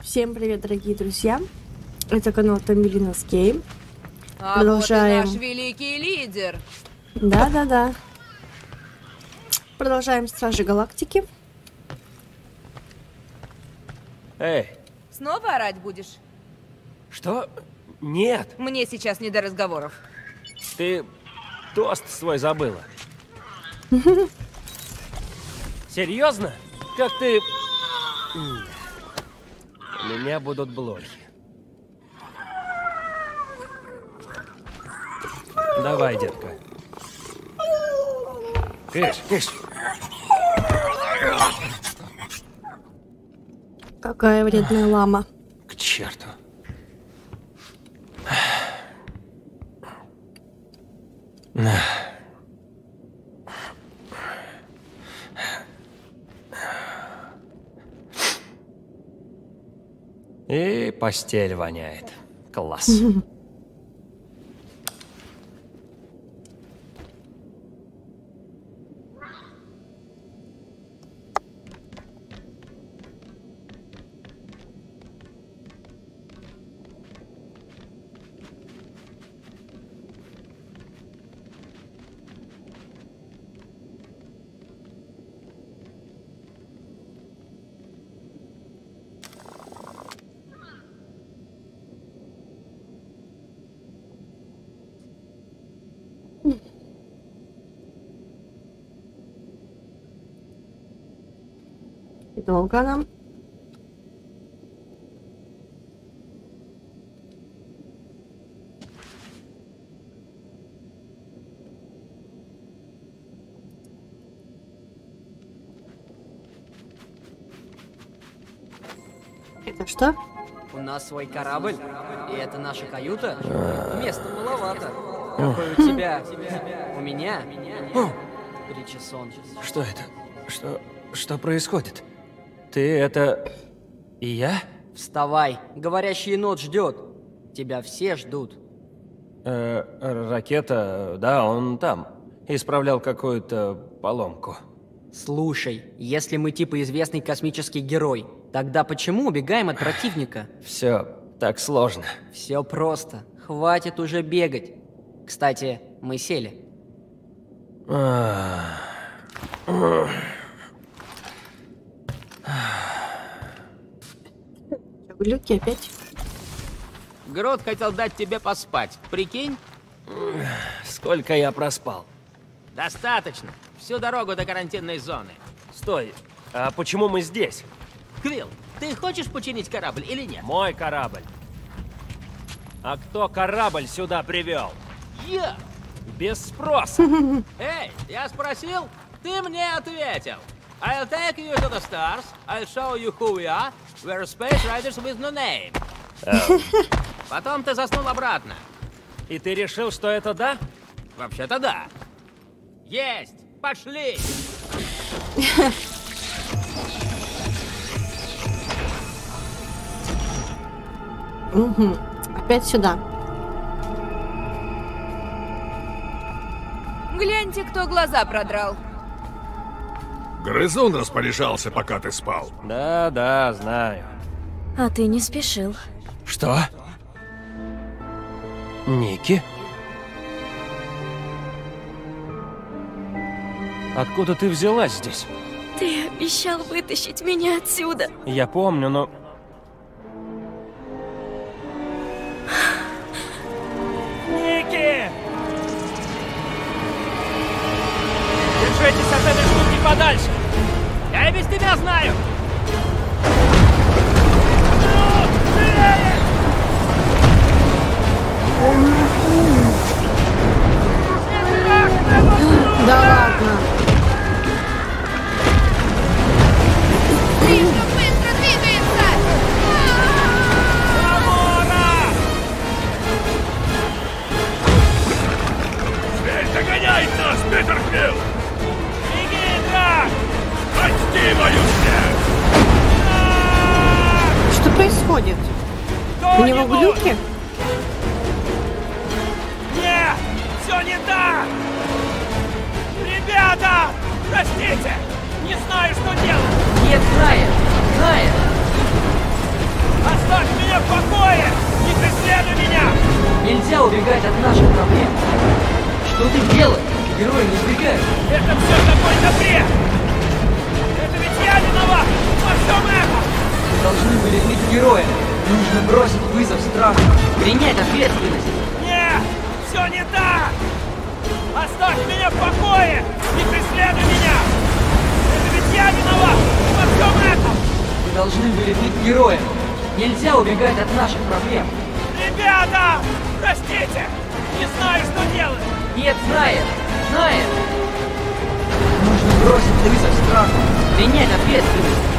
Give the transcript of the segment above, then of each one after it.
Всем привет, дорогие друзья! Это канал Тамилинас Гейм. А Продолжаем. вот наш великий лидер. Да-да-да. Продолжаем Стражи Галактики. Эй, Снова орать будешь? что? Нет, Мне сейчас не до разговоров. ты тост свой забыла. Серьезно? Как ты... Меня будут блохи. Давай, детка. Кыш, кыш. Какая вредная лама. К черту. И постель воняет. Класс. И долго нам. Это что? У нас свой корабль, и это наша каюта. Места маловато. Какой у тебя? У меня? Причесон. Что это? Что... что происходит? Ты это... И я? Вставай, говорящий енот ждет. Тебя все ждут. Э, ракета, да, он там. Исправлял какую-то поломку. Слушай, если мы типа известный космический герой, тогда почему убегаем от противника? Все так сложно. Все просто. Хватит уже бегать. Кстати, мы сели. Глюки опять. Грот хотел дать тебе поспать. Прикинь? Сколько я проспал? Достаточно. Всю дорогу до карантинной зоны. Стой, а почему мы здесь? Квилл, ты хочешь починить корабль или нет? Мой корабль. А кто корабль сюда привел? Я! Без спроса. Эй, я спросил, ты мне ответил. I'll take you to the stars, I'll show you who we are, we're space riders with no name. Потом ты заснул обратно. И ты решил, что это да? Вообще-то да. Есть! Пошли! Угу. Опять сюда. Гляньте, кто глаза продрал. Грызун распоряжался, пока ты спал. Да, да, знаю. А ты не спешил. Что? Ники? Откуда ты взялась здесь? Ты обещал вытащить меня отсюда. Я помню, но... Я знаю! происходит? У него глюки? Нет! Все не так! Ребята! Простите! Не знаю, что делать! Нет, знает! Знает! Оставь меня в покое! Не преследуй меня! Нельзя убегать от наших проблем! Что ты делаешь? Герои не сбегают! Это все какой-то бред! Это ведь я виноват! Во всем этом! Должны были быть героем. Нужно бросить вызов страху. Принять ответственность. Нет! Все не так! Оставь меня в покое! Не преследуй меня! Это ведь я виноват во всем этом! Вы должны были быть героем. Нельзя убегать от наших проблем. Ребята! Простите! Не знаю, что делать! Нет, знает. Знает. Нужно бросить вызов страху. Принять ответственность.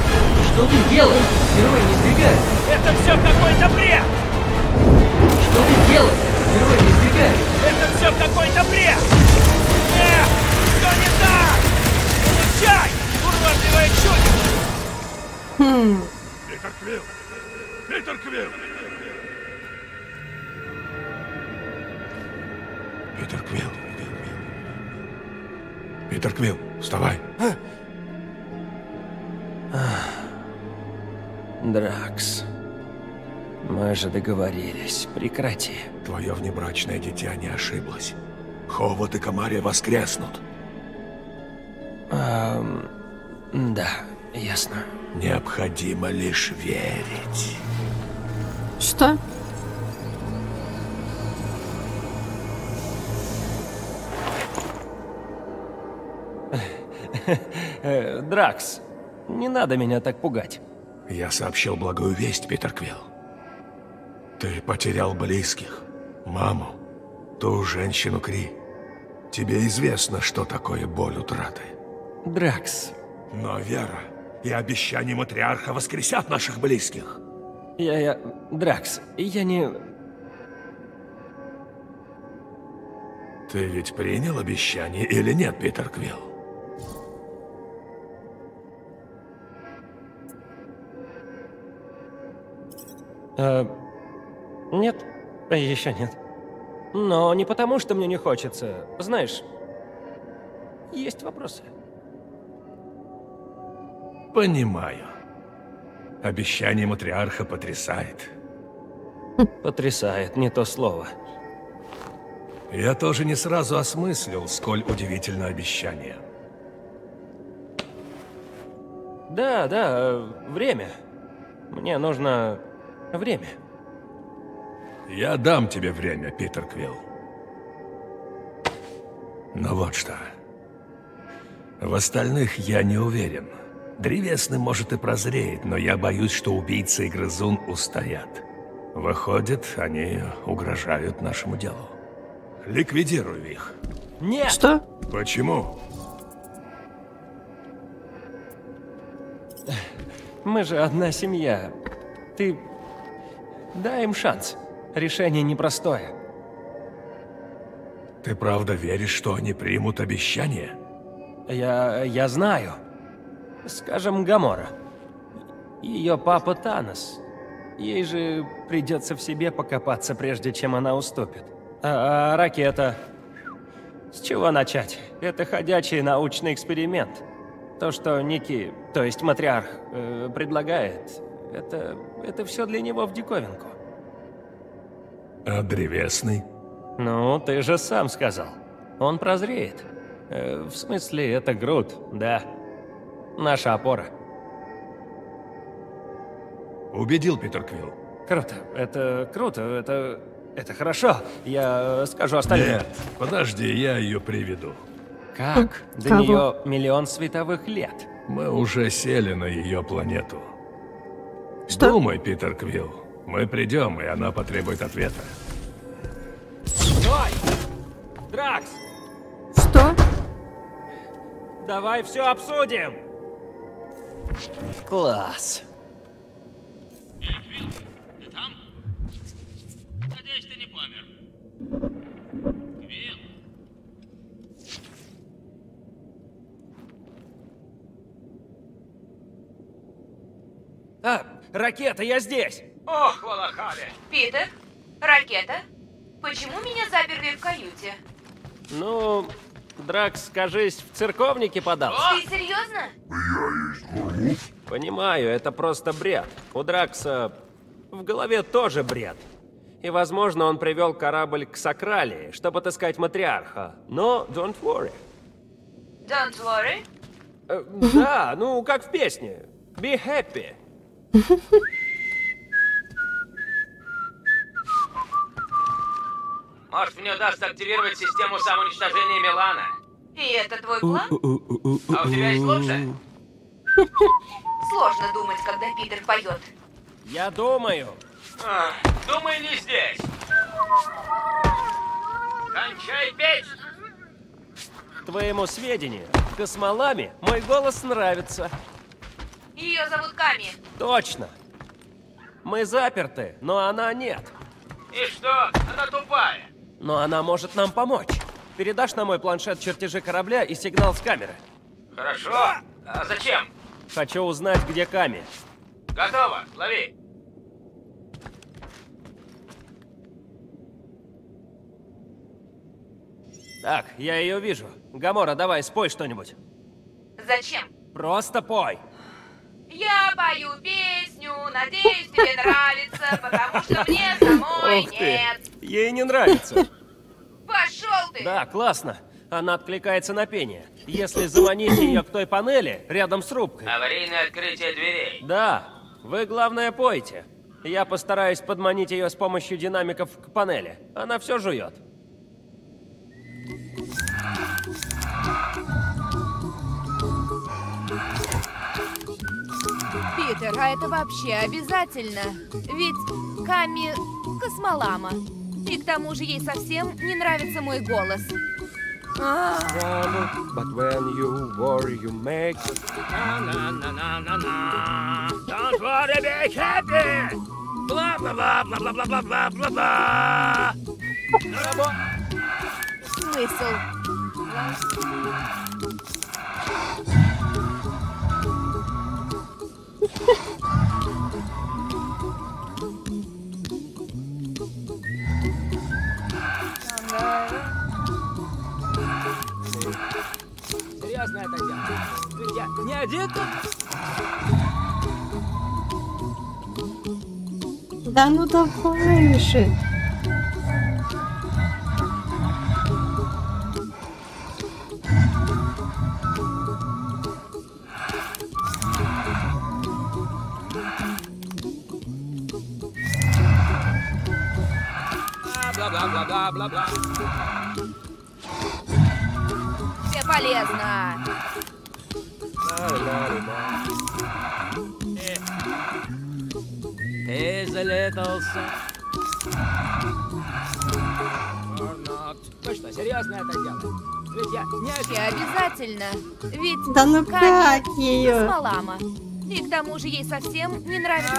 Что ты делаешь? Герои не сбегают. Это все какой-то бред! Что ты делаешь? Герои не сбегают. Это все какой-то бред! Нет! Все не так! Получай! Уродливое чудо! Питер Квилл! Питер Квилл! Питер Квилл! Питер Квилл, вставай! Дракс. Мы же договорились. Прекрати. Твое внебрачное дитя не ошиблось. Ховод и Камария воскреснут. Ам, да, ясно. Необходимо лишь верить. Что? Э, Дракс, не надо меня так пугать. Я сообщил благую весть, Питер Квилл. Ты потерял близких, маму, ту женщину Кри. Тебе известно, что такое боль утраты. Дракс, Но вера и обещание матриарха воскресят наших близких. я, я... Дракс, я не... Ты ведь принял обещание или нет, Питер Квилл? Э, нет, еще нет. Но не потому, что мне не хочется. Знаешь, есть вопросы. Понимаю. Обещание матриарха потрясает. Потрясает, не то слово. Я тоже не сразу осмыслил, сколь удивительно обещание. Да, да, э, время. Мне нужно время. Я дам тебе время, Питер Квилл. Но вот что. В остальных я не уверен. Древесный может и прозреет, но я боюсь, что убийца и грызун устоят. Выходит, они угрожают нашему делу. Ликвидируй их. Нет! Что? Почему? Мы же одна семья. Ты... Дай им шанс. Решение непростое. Ты правда веришь, что они примут обещание? Я... я знаю. Скажем, Гамора. Ее папа Танос. Ей же придется в себе покопаться, прежде чем она уступит. А, а ракета... С чего начать? Это ходячий научный эксперимент. То, что Ники, то есть матриарх, э, предлагает, это, это все для него в диковинку. А древесный? Ну, ты же сам сказал. Он прозреет. Э, в смысле, это Грут, да. Наша опора. Убедил Питер Квилл. Круто. Это круто. Это... Это хорошо. Я э, скажу остальным. Нет, подожди, я ее приведу. Как? До Кого? нее миллион световых лет. Мы уже сели на ее планету. Что? Думай, Питер Квилл. Мы придем, и она потребует ответа. Стой! Дракс, Что? давай все обсудим! Класс. Надеюсь, ты не помер. Квилл. А, ракета, я здесь! Ох, Валахали! Питер? Ракета? Почему меня заперли в каюте? Ну, Дракс, кажись, в церковнике подал. Ты серьезно? Понимаю, это просто бред. У Дракса в голове тоже бред. И, возможно, он привел корабль к Сакралии, чтобы отыскать матриарха. Но don't worry. Don't worry. Э, да, ну, как в песне. Be happy. Может, мне удастся активировать систему самоуничтожения Милана? И это твой план? А у тебя есть лучше? Сложно думать, когда Питер поет. Я думаю. А, думаю, не здесь. Кончай петь! К твоему сведению, космоламе мой голос нравится. Ее зовут Ками. Точно. Мы заперты, но она нет. И что? Она тупая. Но она может нам помочь. Передашь на мой планшет чертежи корабля и сигнал с камеры. Хорошо. А зачем? Хочу узнать, где Ками. Готово. Лови. Так, я ее вижу. Гамора, давай, спой что-нибудь. Зачем? Просто пой. Я пою песню, надеюсь, тебе нравится, потому что мне самой ты. нет. Ей не нравится. Пошел ты! Да, классно. Она откликается на пение. Если заманить ее к той панели, рядом с рубкой. Аварийное открытие дверей. Да, вы главное пойте. Я постараюсь подманить ее с помощью динамиков к панели. Она все жует. Питер, а это вообще обязательно? Ведь Ками космолама. И к тому же ей совсем не нравится мой голос. But when you worry, you make... Don't worry, be happy! Бла-бла-бла-бла-бла-бла-бла-бла-бла! смысл? я знаю тогда. Я не один тут. Да ну давай же. Blah blah blah blah blah blah sun. Or not. Вы что, серьезно это дело? Ведь я не. И обязательно. Ведь Да ну как ее? космолама. И к тому же ей совсем не нравится.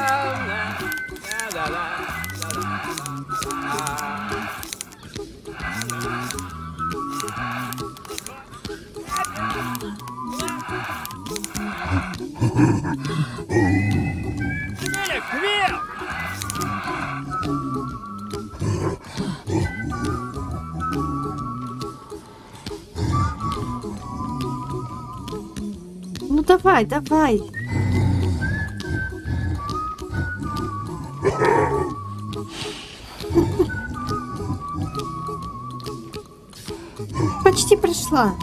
Ну давай, давай. Почти прошла.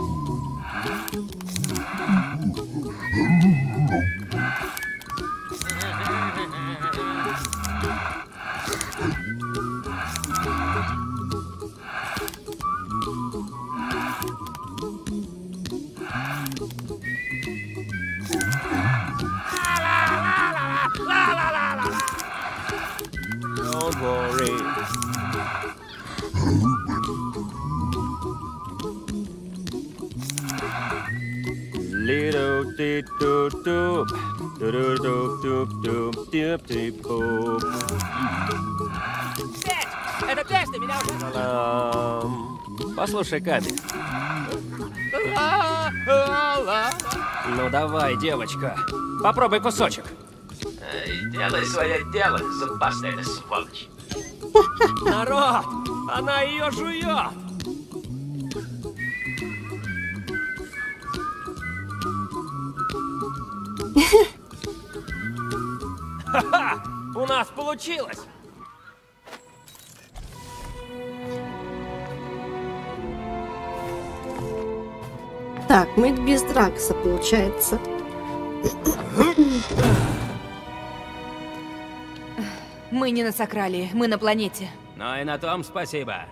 Ками. Ну давай, девочка. Попробуй кусочек. Делай свое дело, зубастая ты сволочь. Народ! Она ее жует! Ха-ха! У нас получилось! Так, мы без Дракса, получается. Мы не на Сакралии, мы на планете. Ну и на том спасибо.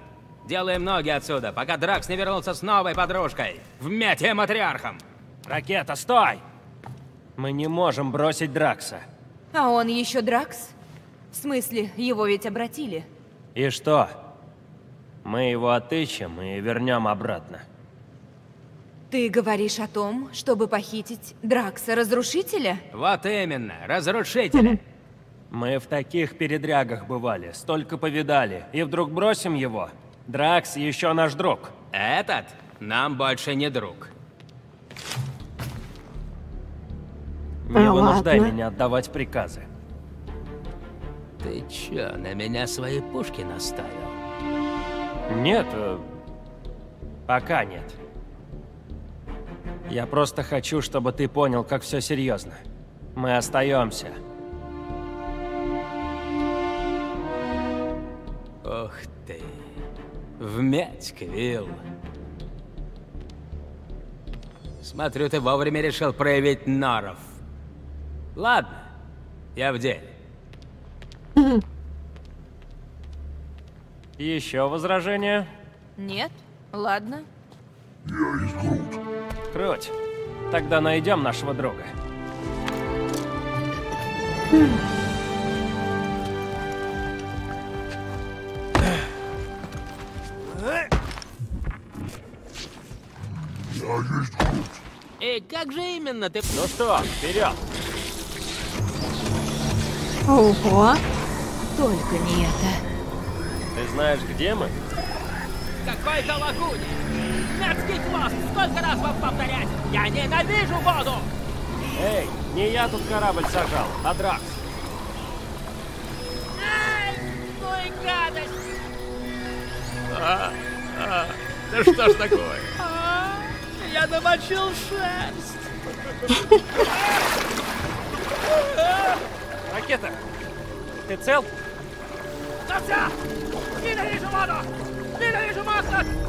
Делаем ноги отсюда, пока Дракс не вернулся с новой подружкой. Вмятие матриархом. Ракета, стой! Мы не можем бросить Дракса. А он еще Дракс? В смысле, его ведь обратили? И что? Мы его отыщем и вернем обратно. Ты говоришь о том, чтобы похитить Дракса-разрушителя? Вот именно, разрушители. Мы в таких передрягах бывали, столько повидали, и вдруг бросим его. Дракс еще наш друг. Этот нам больше не друг. Не А, вынуждай ладно. меня отдавать приказы. Ты чё, на меня свои пушки наставил? Нет, э, пока нет. Я просто хочу, чтобы ты понял, как все серьезно. Мы остаемся. Ух ты. Вмять, Квилл. Смотрю, ты вовремя решил проявить норов. Ладно, я в деле. Еще возражения? Нет? Ладно. Круть. Тогда найдем нашего друга. И как же именно ты... Ну что, вперед! Ого. Только не это. Ты знаешь, где мы? Какой-то лагуне! Мерзкий хвост! Сколько раз вам повторять? Я ненавижу воду! Эй, не я тут корабль сажал, а Дракс. Ай, ну и гадость! да что ж такое? я намочил шерсть! Ракета! Ты цел? Нельзя! Ненавижу воду! Ненавижу масло!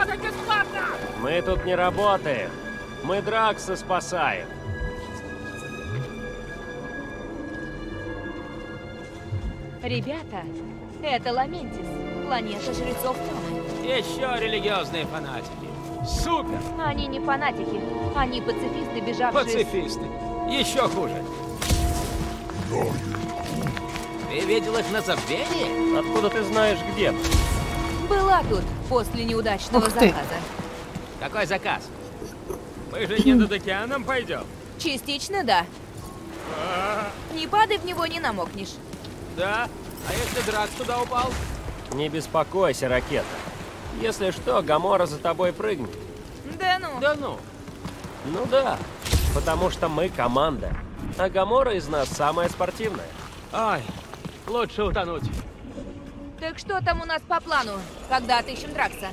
Работать бесплатно! Мы тут не работаем. Мы Дракса спасаем. Ребята, это Ламентис, планета жрецов тьмы. Еще религиозные фанатики. Супер! Они не фанатики, они пацифисты, бежавшие... с- Пацифисты. Еще хуже. Ты видел их на забвении? Откуда ты знаешь, где? мы? Была тут после неудачного Ух ты. заказа. Какой заказ? Мы же не над океаном пойдем. Частично да. Не падай в него, не намокнешь. Да? А если Дракс туда упал? Не беспокойся, ракета. Если что, Гамора за тобой прыгнет. Да ну. Да ну. Ну да, потому что мы команда. А Гамора из нас самая спортивная. Ай, лучше утонуть. Так что там у нас по плану, когда отыщем Дракса?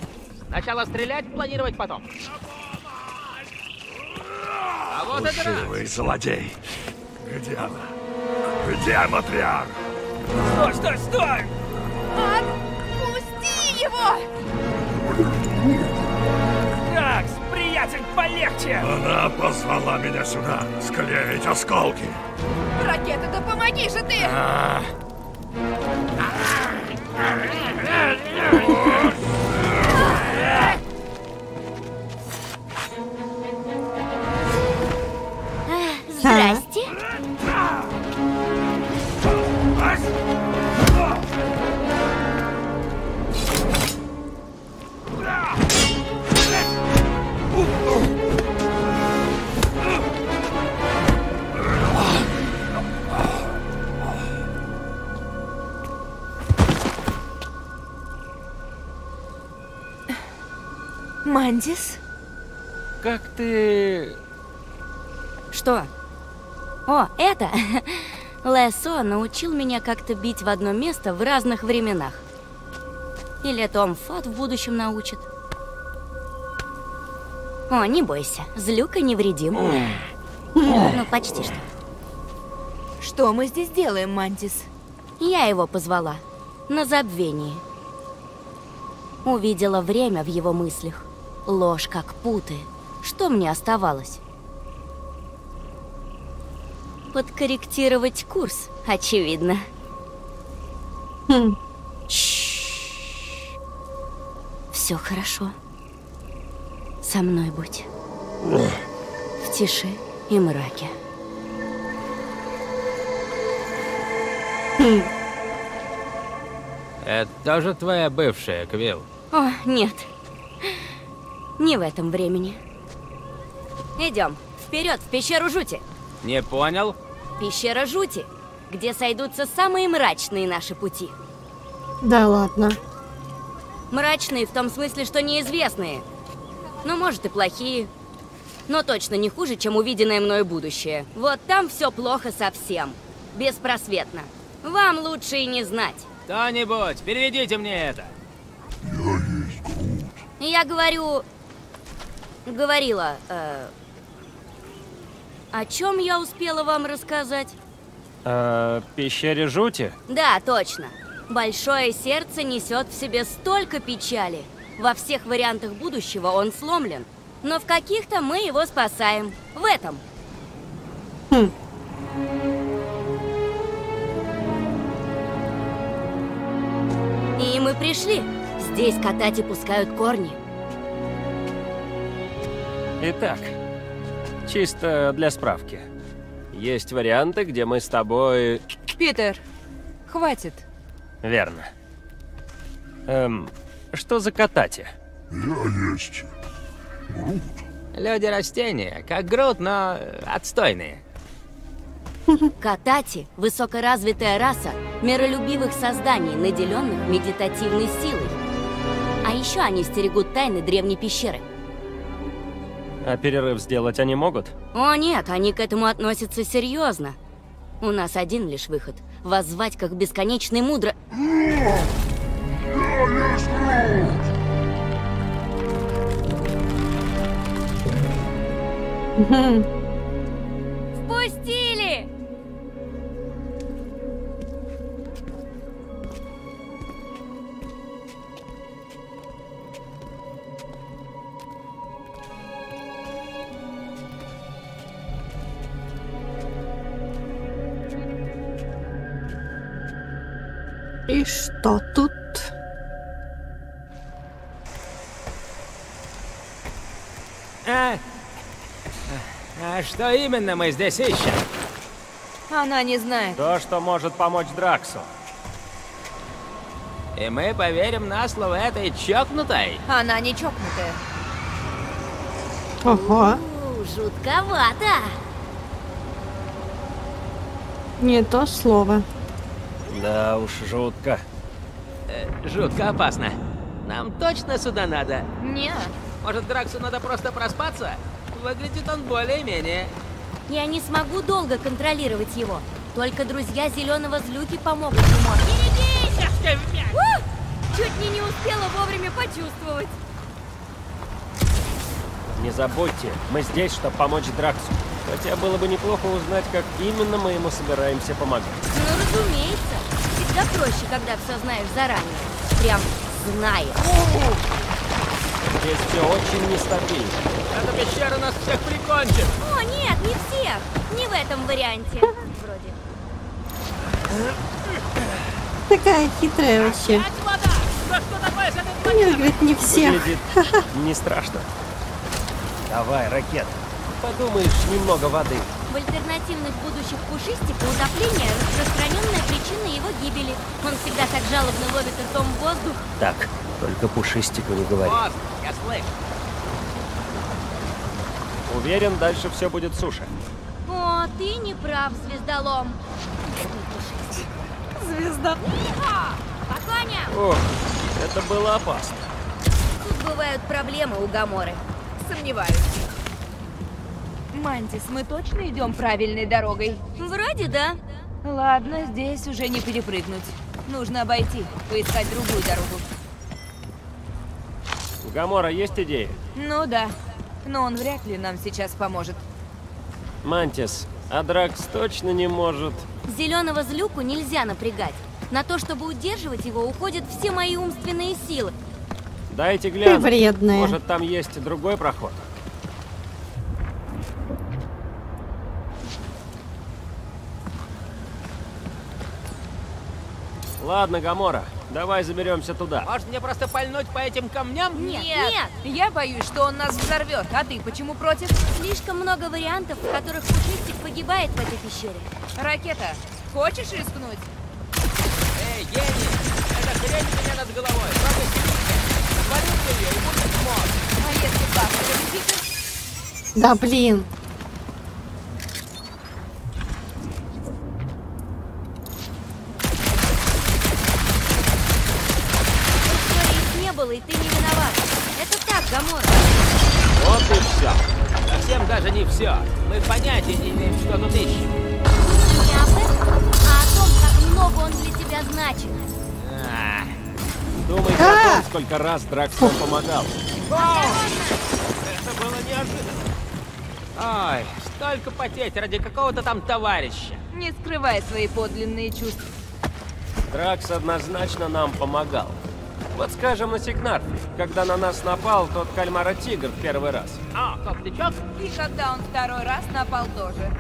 Сначала стрелять, планировать потом. А вот это Дракс. Лживый злодей. Где она? Где матриарх? Стой, стой, стой! Отпусти его! Дракс, приятель, полегче! Она позвала меня сюда склеить осколки. Ракета, да помоги же ты! Здрасте. Мандис? Как ты... Что? О, это? Лесо научил меня как-то бить в одно место в разных временах. Или Том Фот в будущем научит. О, не бойся, злюка невредим. Ну, почти что. Что мы здесь делаем, Мантис? Я его позвала. На забвении. Увидела время в его мыслях. Ложь как путы. Что мне оставалось? Подкорректировать курс, очевидно. Хм. Все хорошо. Со мной будь. В тиши и мраке. Это тоже твоя бывшая, Квилл? О, нет. Не в этом времени. Идем. Вперед, в пещеру жути. Не понял? Пещера жути, где сойдутся самые мрачные наши пути. Да ладно. Мрачные в том смысле, что неизвестные. Ну, может, и плохие. Но точно не хуже, чем увиденное мною будущее. Вот там все плохо совсем. Беспросветно. Вам лучше и не знать. Кто-нибудь, переведите мне это. Я говорю... Говорила... э, О чем я успела вам рассказать? Э, пещере жути? Да, точно. Большое сердце несет в себе столько печали. Во всех вариантах будущего он сломлен. Но в каких-то мы его спасаем. В этом. Хм. И мы пришли. Здесь катать и пускают корни. Итак, чисто для справки. Есть варианты, где мы с тобой... Питер, хватит. Верно. Эм, что за катати? Люди-растения, как Грут, но э, отстойные. Катати – высокоразвитая раса миролюбивых созданий, наделенных медитативной силой. А еще они стерегут тайны древней пещеры. А перерыв сделать они могут? О нет, они к этому относятся серьезно. У нас один лишь выход – воззвать как бесконечный мудро... Мгм. Впустили! Что тут? А? А что именно мы здесь ищем? Она не знает. То, что может помочь Драксу. И мы поверим на слово этой чокнутой? Она не чокнутая. Ого. У, жутковато. Не то слово. Да уж, жутко. Э, жутко опасно. Нам точно сюда надо? Не. Может, Драксу надо просто проспаться? Выглядит он более-менее. Я не смогу долго контролировать его. Только друзья зеленого злюки помогут ему. Берегись! У! Чуть не не успела вовремя почувствовать. Не забудьте, мы здесь, чтобы помочь Драксу. Хотя было бы неплохо узнать, как именно мы ему собираемся помогать. Ну, разумеется. Всегда проще, когда все знаешь заранее. Прям знаешь. Здесь все очень нестабильно. Эта пещера нас всех прикончит. О, нет, не всех. Не в этом варианте. Вроде. Такая хитрая вообще. Нет, говорит, не всех. Выглядит не страшно. Давай, ракет. Подумаешь, немного воды. В альтернативных будущих пушистика утопление – распространенная причина его гибели. Он всегда так жалобно ловит ртом воздух. Так, только пушистику не говори. Вот, я слышу. Уверен, дальше все будет суше. О, ты не прав, звездолом. Звезда. Погоня! Ох, это было опасно. Тут бывают проблемы у Гаморы. Сомневаюсь. Мантис, мы точно идем правильной дорогой? Вроде да. Ладно, здесь уже не перепрыгнуть. Нужно обойти, поискать другую дорогу. У Гамора есть идея? Ну да, но он вряд ли нам сейчас поможет. Мантис, а Дракс точно не может... Зеленого злюку нельзя напрягать. На то, чтобы удерживать его, уходят все мои умственные силы. Дайте Ты глянуть. вредная. Может, там есть другой проход? Ладно, Гамора, давай заберемся туда. Может мне просто пальнуть по этим камням? Нет, Нет, нет. я боюсь, что он нас взорвет. А ты почему против? Слишком много вариантов, в которых пушистик погибает в этой пещере. Ракета, хочешь рискнуть? Эй, гений! Это хрень у меня над головой. Свалю ее и будет мод. А если полетите? Да блин. Сколько раз Дракс вам помогал. это было неожиданно. Ой, столько потеть ради какого-то там товарища. Не скрывай свои подлинные чувства. Дракс однозначно нам помогал. Вот скажем на Сигнарфе, когда на нас напал тот кальмара-тигр в первый раз. А, коптячок? И когда он второй раз напал тоже.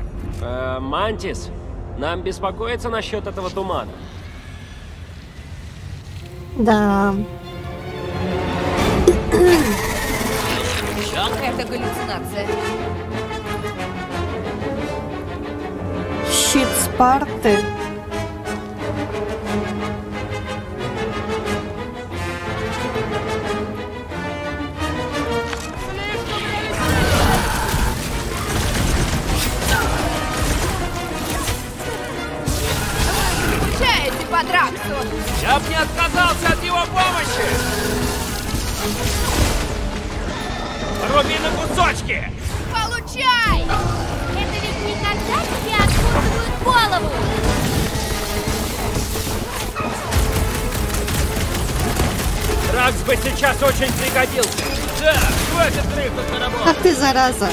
Э, Мантис, нам беспокоиться насчет этого тумана. Да. Это галлюцинация. Щит Спарты. Руби на кусочки! Получай! Это ведь никогда тебе откусывают голову! Дракс бы сейчас очень пригодился. Да, хватит дрыхнуть на работу! Ах ты зараза.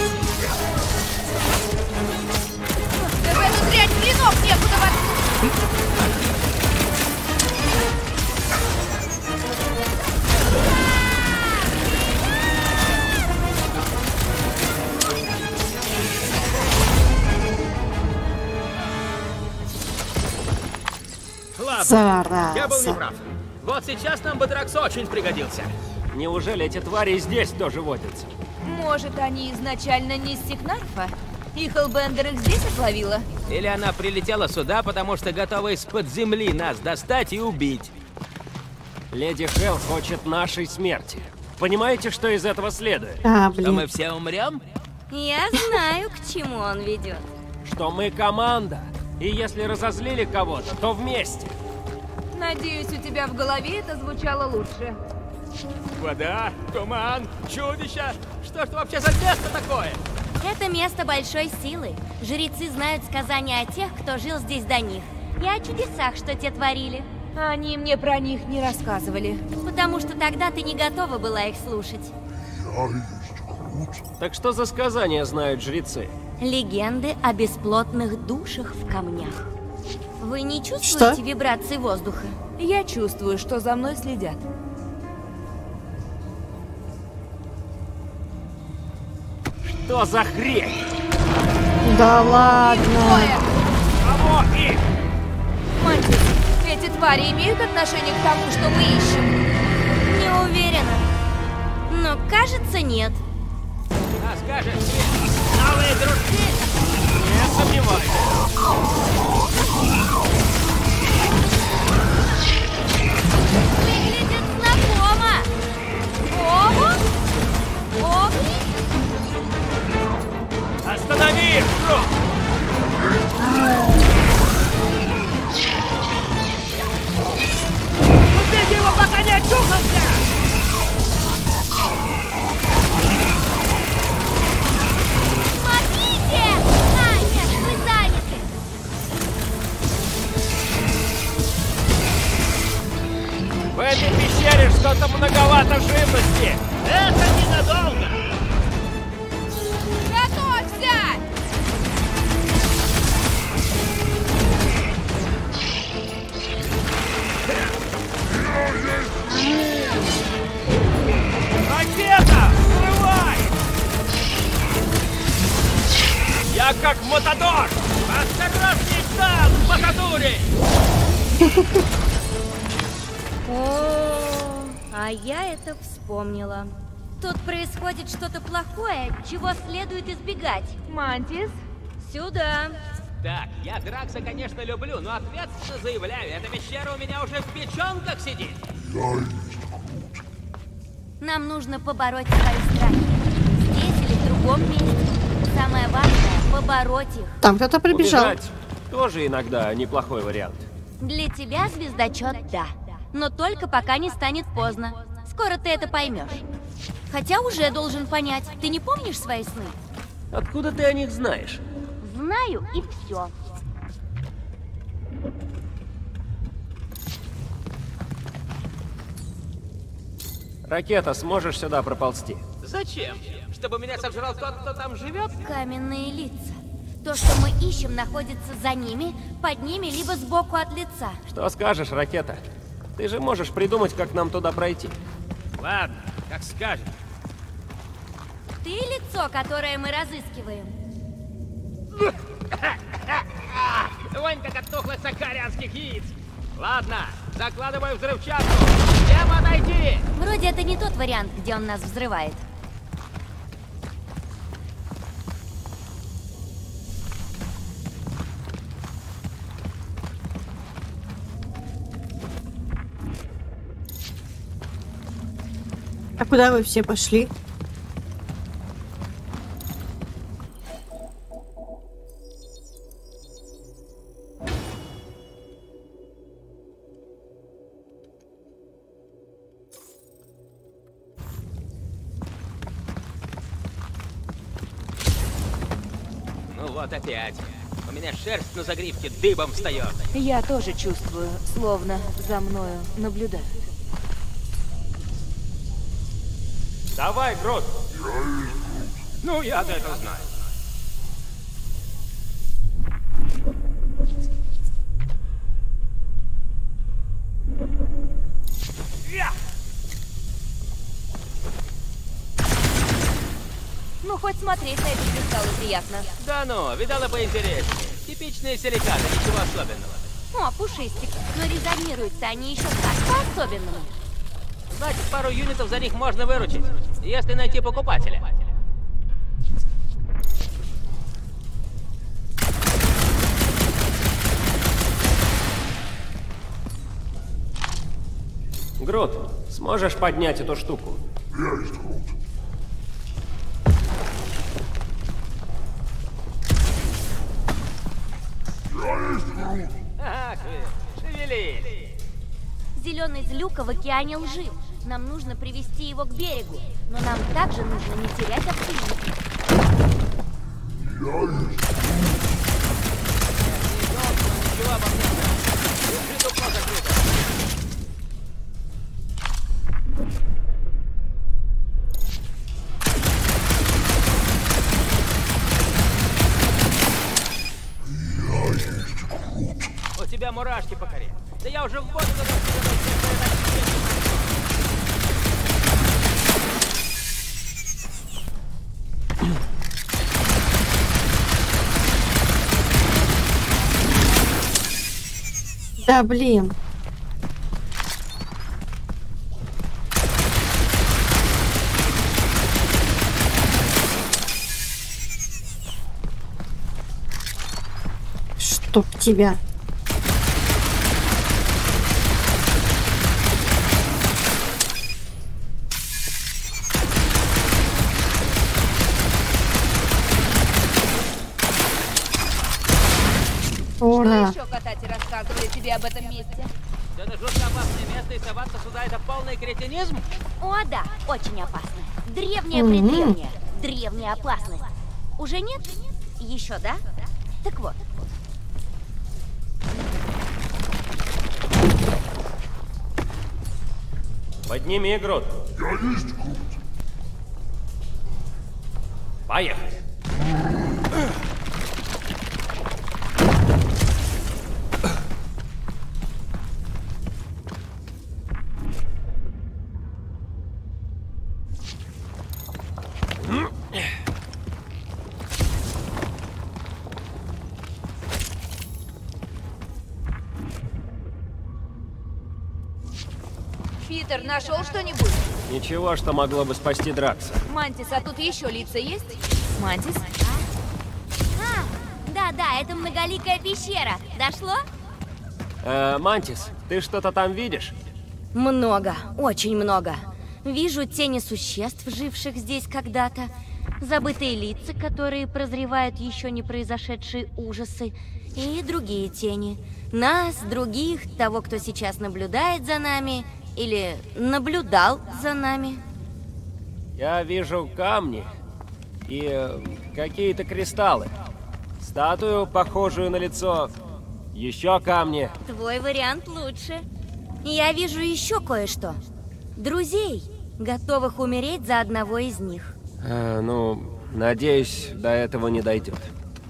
Ладно, я был Зараза. неправ. Вот сейчас нам бы Дракс очень пригодился. Неужели эти твари и здесь тоже водятся? Может, они изначально не из Сигнарфа? И Хеллбендер их здесь отловила? Или она прилетела сюда, потому что готова из-под земли нас достать и убить. Леди Хелл хочет нашей смерти. Понимаете, что из этого следует? А, Что мы все умрем? Я знаю, к чему он ведет. Что мы команда. И если разозлили кого-то, то вместе. Надеюсь, у тебя в голове это звучало лучше. Вода, туман, чудища. Что ж вообще за место такое? Это место большой силы. Жрецы знают сказания о тех, кто жил здесь до них. И о чудесах, что те творили. Они мне про них не рассказывали. Потому что тогда ты не готова была их слушать. Так что за сказания знают жрецы? Легенды о бесплотных душах в камнях. Вы не чувствуете Что? вибрации воздуха? Я чувствую, что за мной следят. Что за хрень? Да ладно. Двое! Кого их? Мантис, эти твари имеют отношение к тому, что мы ищем? Не уверена. Но кажется, нет. А скажешь новые дружки? Не сомневаюсь. Ого! Огни? Останови их, Друг! Убейте его, пока не очухался! Этой пещере что-то многовато живности. Это ненадолго! Готовься! Ракета! Взрывай! Я как матадор! Осторожней там, Матадури! А я это вспомнила. Тут происходит что-то плохое, чего следует избегать. Мантис, Сюда. Так, я Дракса, конечно, люблю, но ответственно заявляю, эта пещера у меня уже в печенках сидит. Нам нужно побороть свои страхи. Здесь или в другом месте. Самое важное — побороть их. Там кто-то прибежал. Убежать тоже иногда неплохой вариант. Для тебя звездочет — да. Но только пока не станет поздно. Скоро ты это поймешь. Хотя уже должен понять. Ты не помнишь свои сны? Откуда ты о них знаешь? Знаю и все. Ракета, сможешь сюда проползти? Зачем? Чтобы меня сожрал тот, кто там живет? Каменные лица. То, что мы ищем, находится за ними, под ними, либо сбоку от лица. Что скажешь, ракета? Ты же можешь придумать, как нам туда пройти. Ладно, как скажешь. Ты лицо, которое мы разыскиваем. Вонь, как от тухлых сахарианских яиц. Ладно, закладываю взрывчатку. Всем отойти! Вроде это не тот вариант, где он нас взрывает. А куда вы все пошли? Ну вот опять. У меня шерсть на загривке дыбом встает. я тоже чувствую, словно за мною наблюдают. Давай, Грот! Ну, я-то это знаю. Ну, хоть смотреть на это стало приятно. Да ну, видала поинтереснее. Типичные силикаты, ничего особенного. О, пушистик. Но резонируются они еще как по-особенному. Значит, пару юнитов за них можно выручить, если найти покупателя. Грот, сможешь поднять эту штуку? Ах вы, шевелись. Зеленый злюка в океане лжи. Нам нужно привести его к берегу. Но нам также нужно не терять оптимизм. Мне не Да, блин. Чтоб тебя. Очень опасно. Древняя Мгм. предревняя. Древняя опасность. Уже нет? Еще, да? Так вот. Подними Грот. Я есть Грот. Поехали. Ничего, что могло бы спасти Дракса. Мантис, а тут еще лица есть? Мантис? А, да-да, это многоликая пещера. Дошло? Э, Мантис, ты что-то там видишь? Много, очень много. Вижу тени существ, живших здесь когда-то, забытые лица, которые прозревают еще не произошедшие ужасы, и другие тени. Нас, других, того, кто сейчас наблюдает за нами, или наблюдал за нами. Я вижу камни и э, какие-то кристаллы. Статую, похожую на лицо. Еще камни. Твой вариант лучше. Я вижу еще кое-что. Друзей, готовых умереть за одного из них. Э, ну, надеюсь, до этого не дойдет.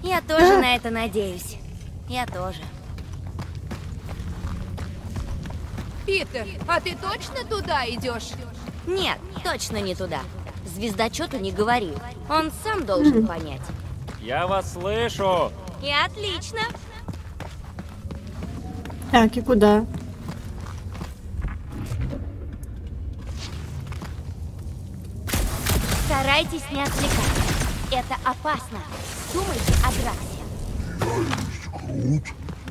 Я тоже на это надеюсь. Я тоже. Питер, а ты точно туда идешь? Нет, точно не туда. Звездочету не говори. Он сам должен понять. Я вас слышу. И отлично. Так, и куда? Старайтесь не отвлекаться. Это опасно. Думайте о Драксе.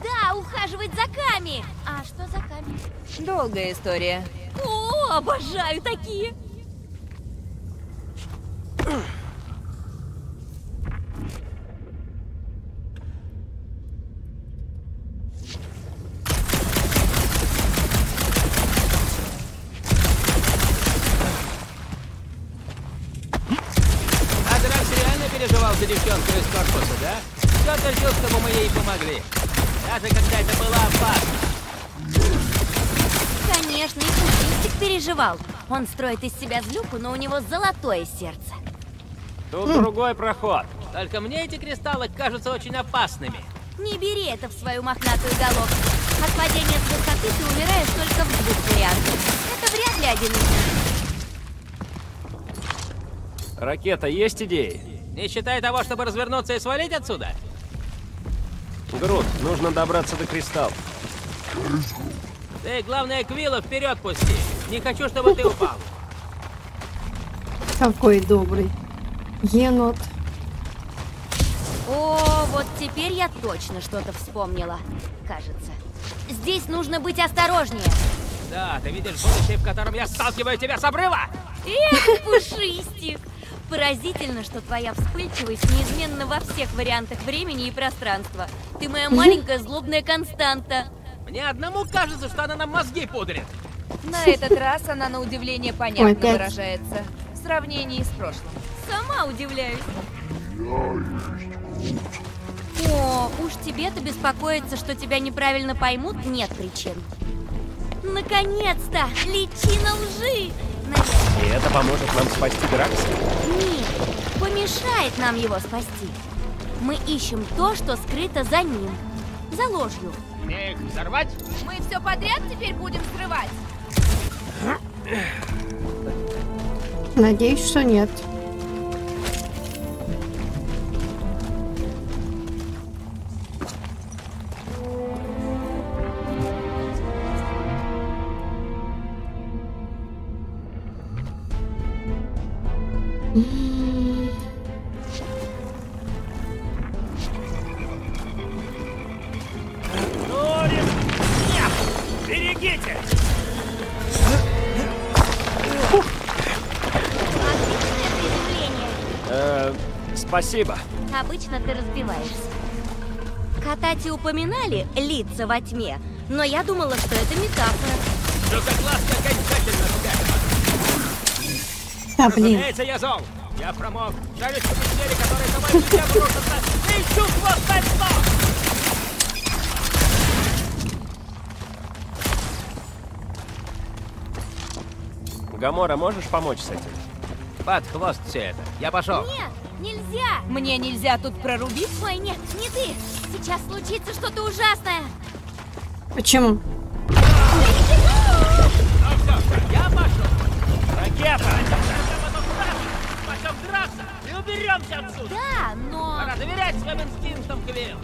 Да, ухаживать за Ками. А что за Ками? Долгая история. О, обожаю такие. Он строит из себя злюку, но у него золотое сердце. Тут другой проход. Только мне эти кристаллы кажутся очень опасными. Не бери это в свою мохнатую головку. От падения с высоты ты умираешь только в двух вариантах. Это вряд ли один из них. Ракета, есть идеи? Не считая того, чтобы развернуться и свалить отсюда? Грут, нужно добраться до кристалла. Ты, главное, Квилла вперед пусти. Не хочу, чтобы ты упал. Какой добрый. Енот. О, вот теперь я точно что-то вспомнила. Кажется. Здесь нужно быть осторожнее. Да, ты видишь будущее, в котором я сталкиваю тебя с обрыва? Эх, пушистик! Поразительно, что твоя вспыльчивость неизменна во всех вариантах времени и пространства. Ты моя маленькая злобная константа. Мне одному кажется, что она нам мозги пудрит. На этот раз она на удивление понятно опять. выражается. В сравнении с прошлым. Сама удивляюсь. О, уж тебе-то беспокоиться, что тебя неправильно поймут, нет причин. Наконец-то! Личина лжи! И это поможет нам спасти Дракса? нет, помешает нам его спасти. Мы ищем то, что скрыто за ним. За ложью. Мне их взорвать? Мы все подряд теперь будем взрывать? Надеюсь, что нет. Спасибо. Обычно ты разбиваешься. Катати упоминали лица во тьме, но я думала, что это метафора. Ласка окончательно спрятана. Да, блин. Разумеется, я зол. Я промок. Жалюсь по пещере, которая из себя бросится. И чувство стать Гамора, можешь помочь с этим? Под хвост все это. Я пошел. Нет, нельзя! Мне нельзя тут прорубить? Ой, нет, не ты! Сейчас случится что-то ужасное! Почему? Ну все, я пошел. Ракета! Пойдем драться и уберемся отсюда. Да, но... Пора доверять своим инстинктам, Квилл.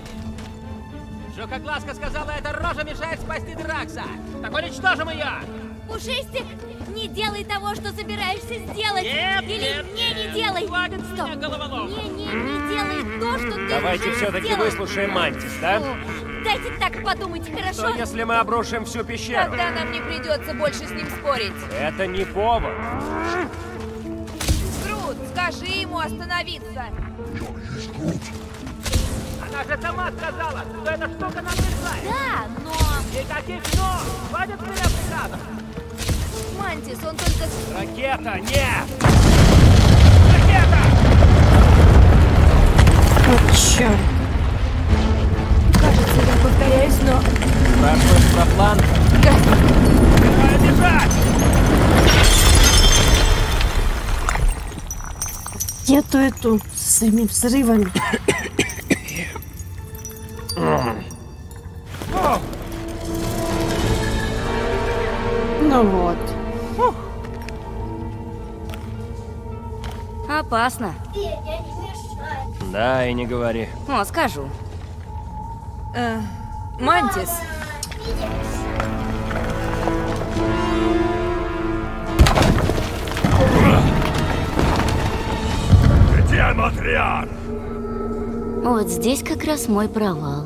Жука Глазка сказала, эта рожа мешает спасти Дракса. Так уничтожим ее! Пушистик, не делай того, что собираешься сделать. Нет, Или нет, не, не делай. хватит Стоп. меня головоломок. Не, не, не делай то, что ты Давайте все-таки выслушаем Мантис, да? Дайте так подумать, Что хорошо? если мы обрушим всю пещеру? Тогда нам не придется больше с ним спорить. Это не повод. Грут, скажи ему остановиться. Она же сама сказала, что эта штука нам мешает. Да, но... Никаких «но». Хватит меня приказов. Мантис, он только... Ракета, нет! Вот черт. Кажется, я повторяюсь, но... Спрашиваешь про план? Давай бежать! Нету эту с своими взрывами. Опасно. Да, и не говори. О, скажу. Э, Мантис, Где Матриарх? Вот здесь как раз мой провал.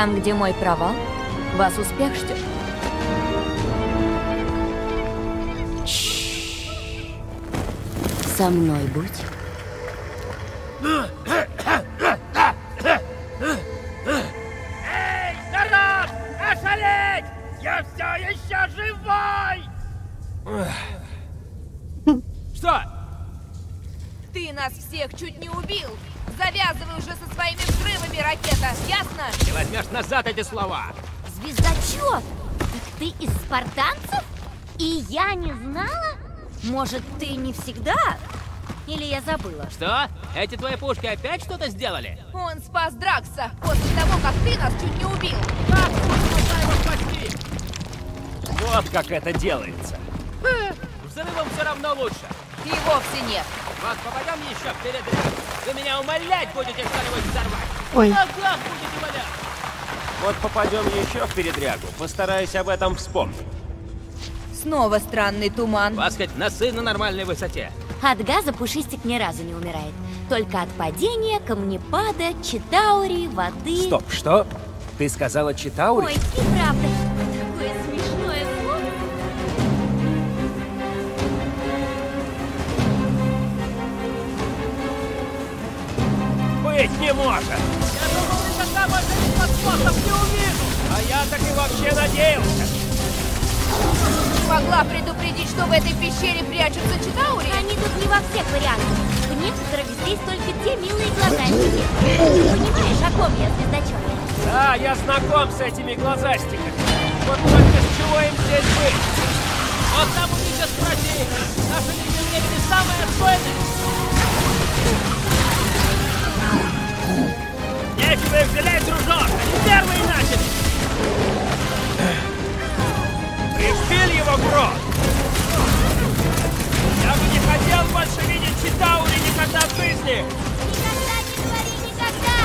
Там, где мой провал, вас успех ждет. Со мной будь. Не всегда? Или я забыла? Что? Эти твои пушки опять что-то сделали? Он спас Дракса после того, как ты нас чуть не убил. Как его спасти? Вот как это делается. Взрывом все равно лучше. И вовсе нет. Вот попадем еще в передряг. Вы меня умолять будете что-нибудь взорвать. Ой. Будете умолять. Вот попадем еще в передрягу. Постараюсь об этом вспомнить. Снова странный туман. Вас хоть носы на нормальной высоте. От газа Пушистик ни разу не умирает. Только от падения, камнепада, читаури, воды... Стоп, что? Ты сказала Читаури? Ой, и правда. Такое смешное слово. Быть не может! Я думал, никогда больше этот способ не увижу. А я так и вообще надеялся. Могла предупредить, что в этой пещере прячутся Читаури. Они тут не во всех вариантах. В некоторых здесь только те милые глазастики. Понимаешь, о ком я, звездочет? Да, я знаком с этими глазастиками. Вот только с чего им здесь быть? Вот там у Ника спроси. Наша линия времени самая отстойная. Нечего их жалеть, дружок. Они первые начали. Пришпиль его грот! Я бы не хотел больше видеть Читаури никогда в жизни! Никогда не говори никогда!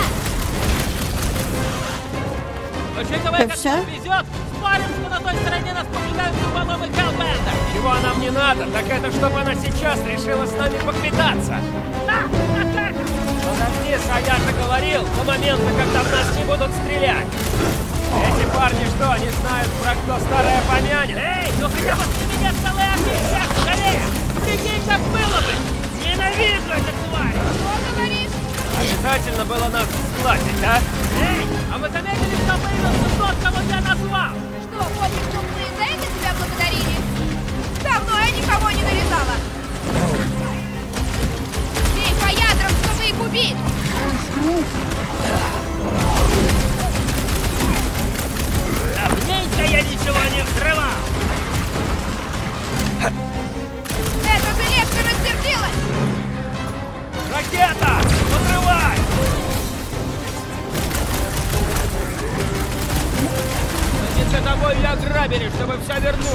Учитывая, как нам везет, спорим, что на той стороне нас поджидают дуболомы Хеллбенда. Чего нам не надо, так это чтобы она сейчас решила с нами поквитаться. На, накажем. Подожди, а я же говорил, до момента, когда в нас не будут стрелять. Парни что, не знают про кто старая помянет? Эй, ну хотя бы с меня целый огонь всех скорее! Прикинь, как было бы! Ненавижу эту тварь! Что говоришь? Обязательно было нас сглазить, а? Эй, а вы заметили, что появился тот, кого я назвал? Что, что мы за это тебя благодарили? Давно я никого не нарезала. Бей по ядрам, чтобы их убить. Только я ничего не взрывал! же жилетка рассердилась! Ракета! Подрывай! Они за тобой я грабили, чтобы все вернуть!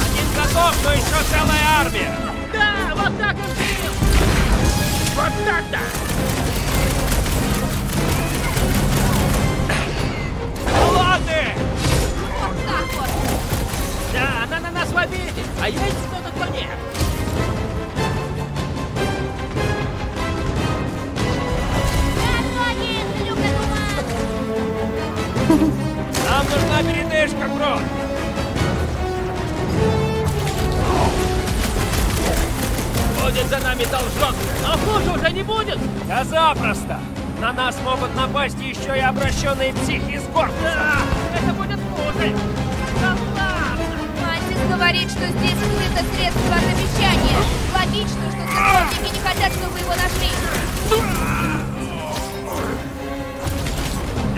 Один готов, но еще целая армия! Да, вот так и жил! Вот так-то. Ладно! Вот так вот. Да, она на нас в обиде. А есть кто-то, кто нет. Нам нужна передышка, Крот! Будет за нами должок. Но хуже уже не будет. Да запросто! На нас могут напасть еще и обращенные психи из корпуса! Да, это будет хуже. Да ладно. Мантис говорит, что здесь где-то средство от обещания. Логично, что церковники не хотят, чтобы его нашли.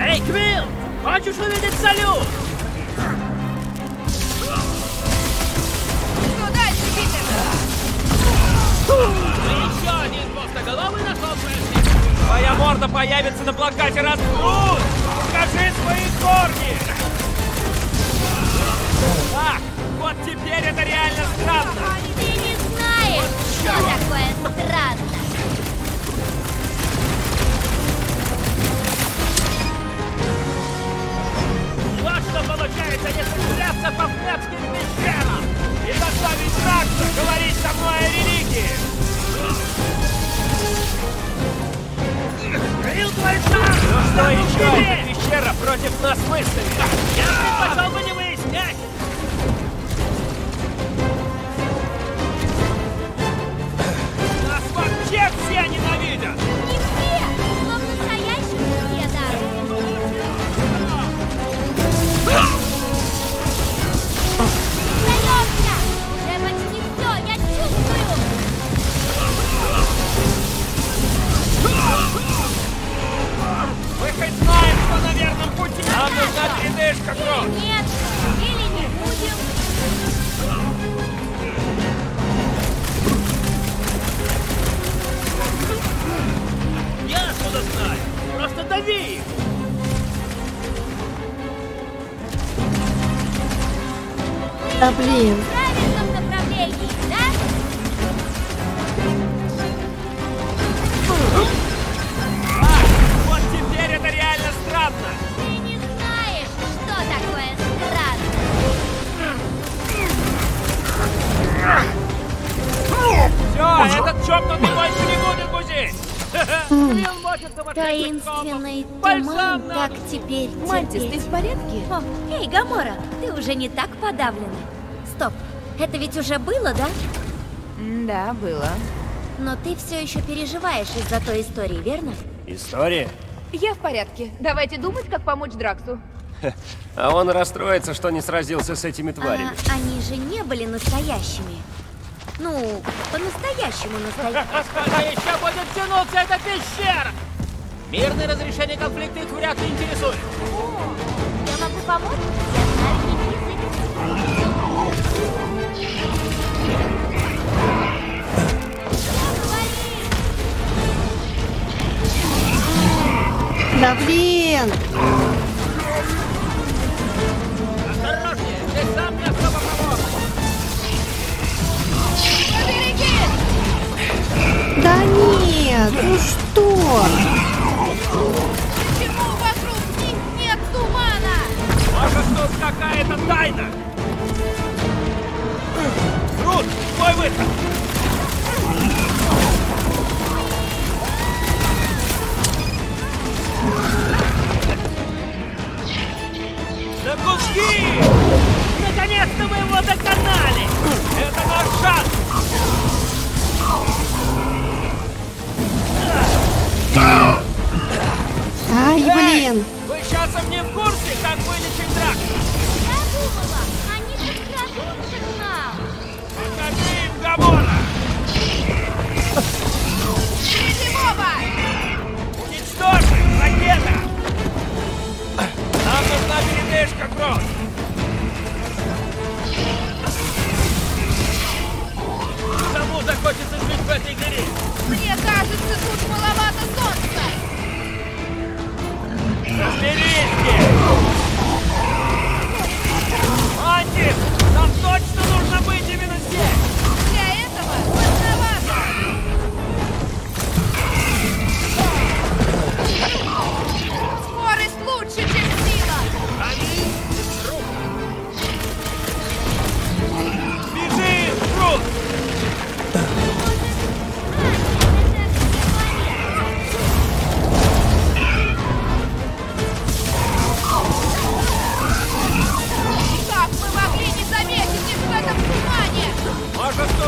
Эй, Квилл, хочешь увидеть салют? Еще один пустоголовый нашел Фрэшли. Твоя морда появится на плакате «Распрут!» Покажи свои корни! Так, вот теперь это реально странно! Ты не знаешь, что такое странно! Вот что получается, если стреляться по флетским пещерам и заставить Ракса говорить со мной о религии. Квилл твой шаг! Что еще пещера против нас выставит? Я предпочел бы не Нам нужна передышка, Крот! Нет, или не будем. Я откуда знаю? Просто дави их. Да блин. Все, этот чокнутый больше не будет мочит сумасшедших Таинственный туман так теперь Мантис, ты в порядке? О, эй, Гамора, ты уже не так подавлена. Стоп, это ведь уже было, да? Да, было. Но ты все еще переживаешь из-за той истории, верно? История? Я в порядке. Давайте думать, как помочь Драксу. А он расстроится, что не сразился с этими А, тварями. они же не были настоящими. Ну, по-настоящему настоящими. Сколько еще будет тянуться эта пещера? Мирное разрешение конфликта их вряд ли интересует. Я могу помочь? Да блин. Осторожнее, здесь сам нет, ну что? Почему вокруг них нет тумана? Может, тут какая-то тайна? Рут, твой выход! На куски! Наконец-то мы его доконали! Это наш шанс! Ай, блин. Вы часом не в курсе, как вылечить драк? Я думала, они подкрадутся к нам. Покажи им Гамора! Передового! Уничтожи! Ракета! Нам нужна передышка, Крот! Захочется жить в этой дыре? Мне кажется, тут маловато солнца. Разберись! Антис! Там точно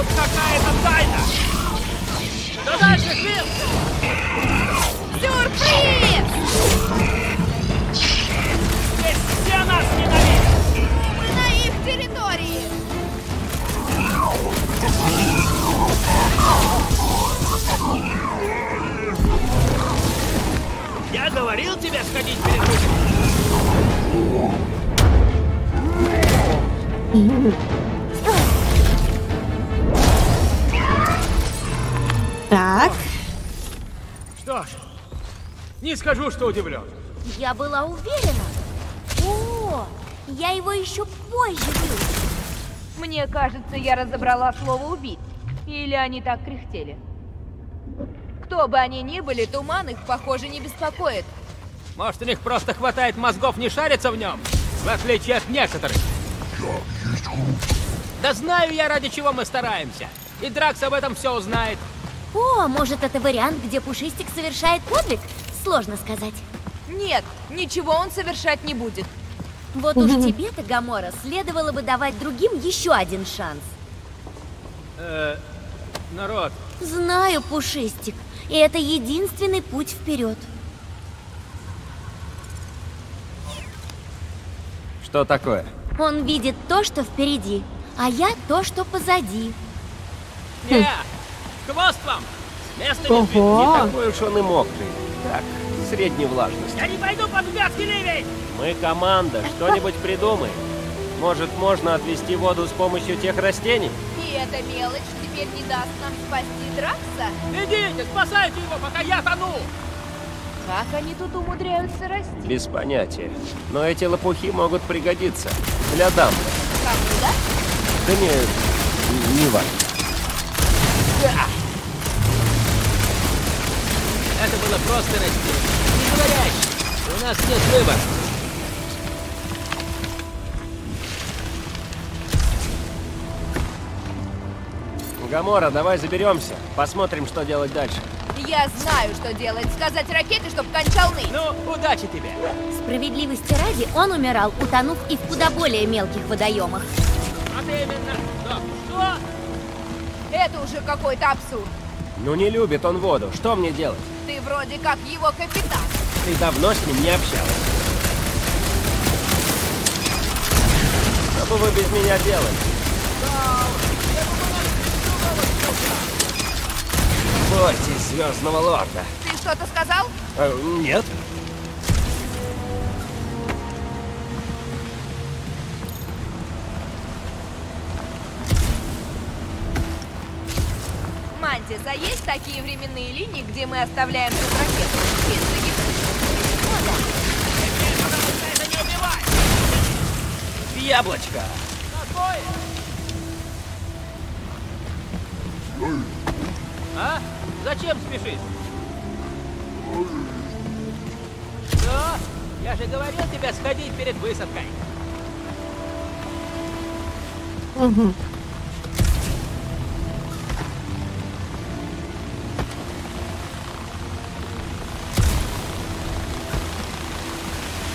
тут какая-то тайна! Что дальше, Квилл? Сюрприз! Здесь все нас ненавидят! Мы на их территории! Я говорил тебе сходить перекусить! Mm-hmm. Так. Что ж, не скажу, что удивлен. Я была уверена. О, я его еще позже вижу. Мне кажется, я разобрала слово «убить». Или они так кряхтели. Кто бы они ни были, туман их, похоже, не беспокоит. Может, у них просто хватает мозгов не шариться в нем? В отличие от некоторых. Да знаю я, ради чего мы стараемся. И Дракс об этом все узнает. О, может, это вариант, где Пушистик совершает подвиг? Сложно сказать. Нет, ничего он совершать не будет. Вот уж тебе-то, Гамора, следовало бы давать другим еще один шанс. Э, народ, Знаю, Пушистик, и это единственный путь вперед. Что такое? Он видит то, что впереди, а я то, что позади. не, хвост вам! С места не. Ого. Не такой уж он и мокрый. Так, средней влажности. Я не пойду под вязкий ливень! Мы команда, что-нибудь придумаем. Может, можно отвести воду с помощью тех растений? И эта мелочь теперь не даст нам спасти Дракса? Идите, спасайте его, пока я тону! Как они тут умудряются расти? Без понятия. Но эти лопухи могут пригодиться. Для дамбы. Кому, да? Да не... не важно. Это было просто растение. Не говорящий. У нас нет выбора. Гамора, давай заберемся. Посмотрим, что делать дальше. Я знаю, что делать. Сказать ракеты, чтоб кончал ныть. Ну, удачи тебе! Справедливости ради, он умирал, утонув и в куда более мелких водоемах. Вот именно. Стоп. Что? Это уже какой-то абсурд. Ну не любит он воду. Что мне делать? Ты вроде как его капитан. Ты давно с ним не общалась. Что бы вы без меня делали? Бойтесь Звездного Лорда. Ты что-то сказал? Э, нет. Мантис, а есть такие временные линии, где мы оставляем тут ракету? Яблочко. А? Зачем спешить? Что? Я же говорил тебе сходить перед высадкой.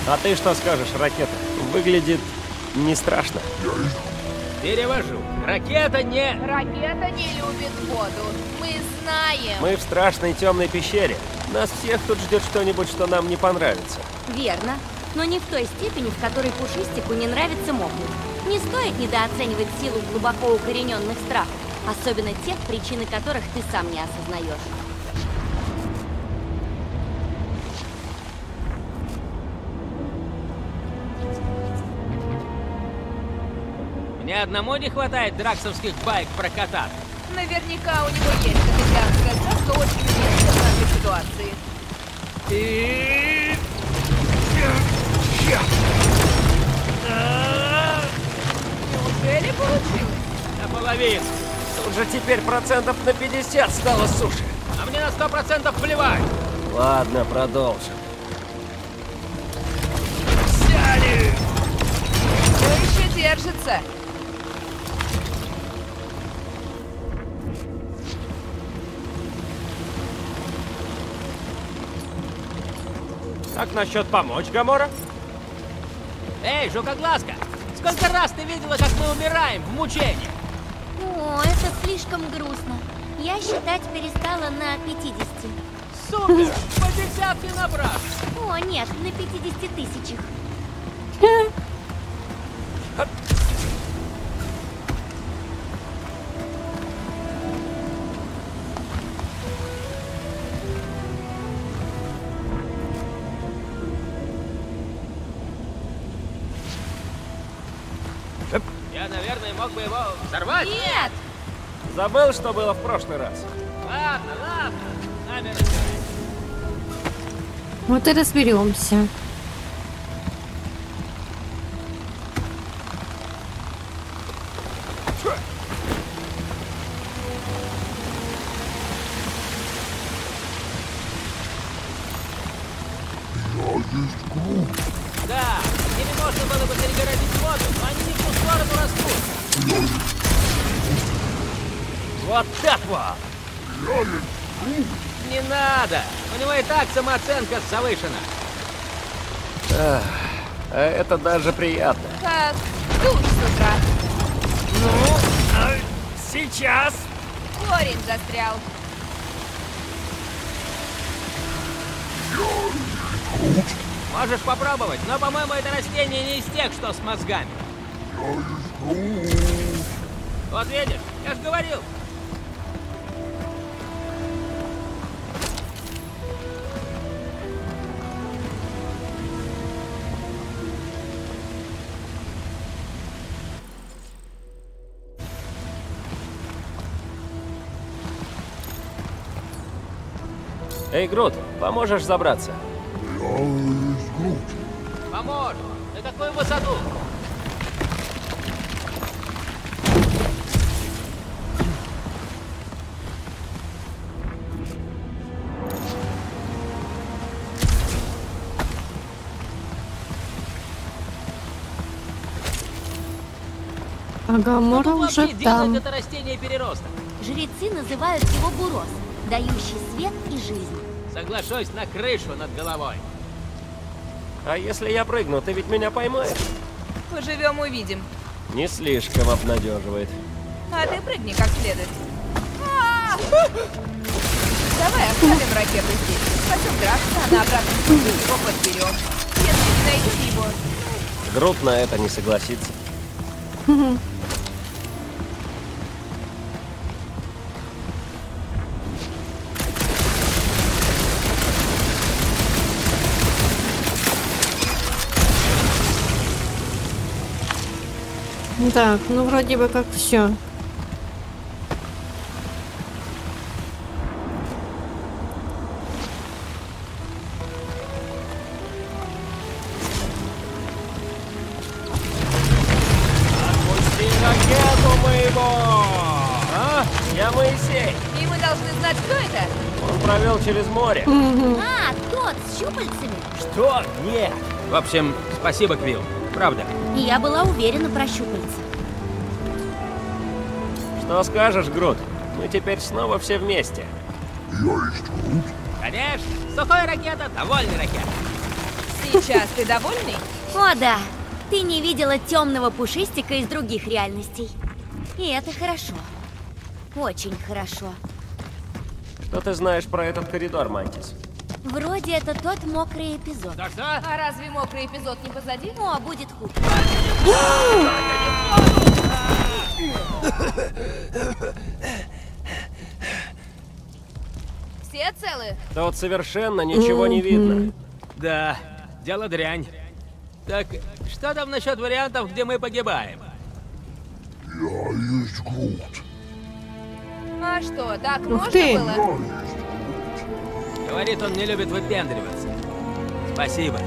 А ты что скажешь, ракета? Выглядит не страшно. Перевожу. Ракета не... Ракета не любит воду. Мы знаем. Мы в страшной темной пещере. Нас всех тут ждет что-нибудь, что нам не понравится. Верно, но не в той степени, в которой Пушистику не нравится мокнуть. Не стоит недооценивать силу глубоко укорененных страхов, особенно тех, причины которых ты сам не осознаешь. Мне одному не хватает драксовских байк прокатать. Наверняка у него есть капитанская сказка, очень уместная в нашей ситуации. Неужели получилось? Наполовину. Уже теперь процентов на 50 стало суши. А мне на сто процентов плевать. Ладно, продолжим. Все еще держится. Как насчет помочь, Гамора? Эй, жукоглазка! Сколько раз ты видела, как мы умираем в мучениях? О, это слишком грустно. Я считать перестала на 50. Супер! По десятке набрал! О, нет, на 50 тысячах. Взорвать. Нет! Забыл, что было в прошлый раз? Ладно, ладно. Нами разбирайся. Вот и разберемся. Самооценка завышена. А это даже приятно. Как душ с утра. Сейчас! Корень застрял. Можешь попробовать, но, по-моему, это растение не из тех, что с мозгами. Вот видишь, я же говорил. Эй, Грут, поможешь забраться? Поможет. На какую высоту? А Гамора Что уже там. это растение переросток? Жрецы называют его бурос, дающий свет и жизнь. Соглашусь на крышу над головой. А если я прыгну, ты ведь меня поймаешь? Поживем увидим. Не слишком обнадеживает. А ты прыгни как следует. А! Давай оставим ракету здесь. Пойдем драться, а на обратном пути его подберем. Если не найдем его, Грут на это не согласится. Так, ну вроде бы как все. Отпусти ракету моего! А? Я Моисей. и мы должны знать, кто это. Он провел через море. А, тот с щупальцами. Что? Нет. В общем, спасибо, Квилл. Правда. Я была уверена про щупальца. Что скажешь, Грут? Мы теперь снова все вместе. Конечно. Сухая ракета, довольный ракета. Сейчас ты довольный? О да, ты не видела темного пушистика из других реальностей. И это хорошо. Очень хорошо. Что ты знаешь про этот коридор, Мантис? Вроде это тот мокрый эпизод. Что-что? А разве мокрый эпизод не позади? О, будет хуже. Все целы? Тут совершенно ничего не видно. Да, дело дрянь. Так, что там насчет вариантов, где мы погибаем? А что, так Ух можно ты. было? Говорит, он не любит выпендриваться. Спасибо.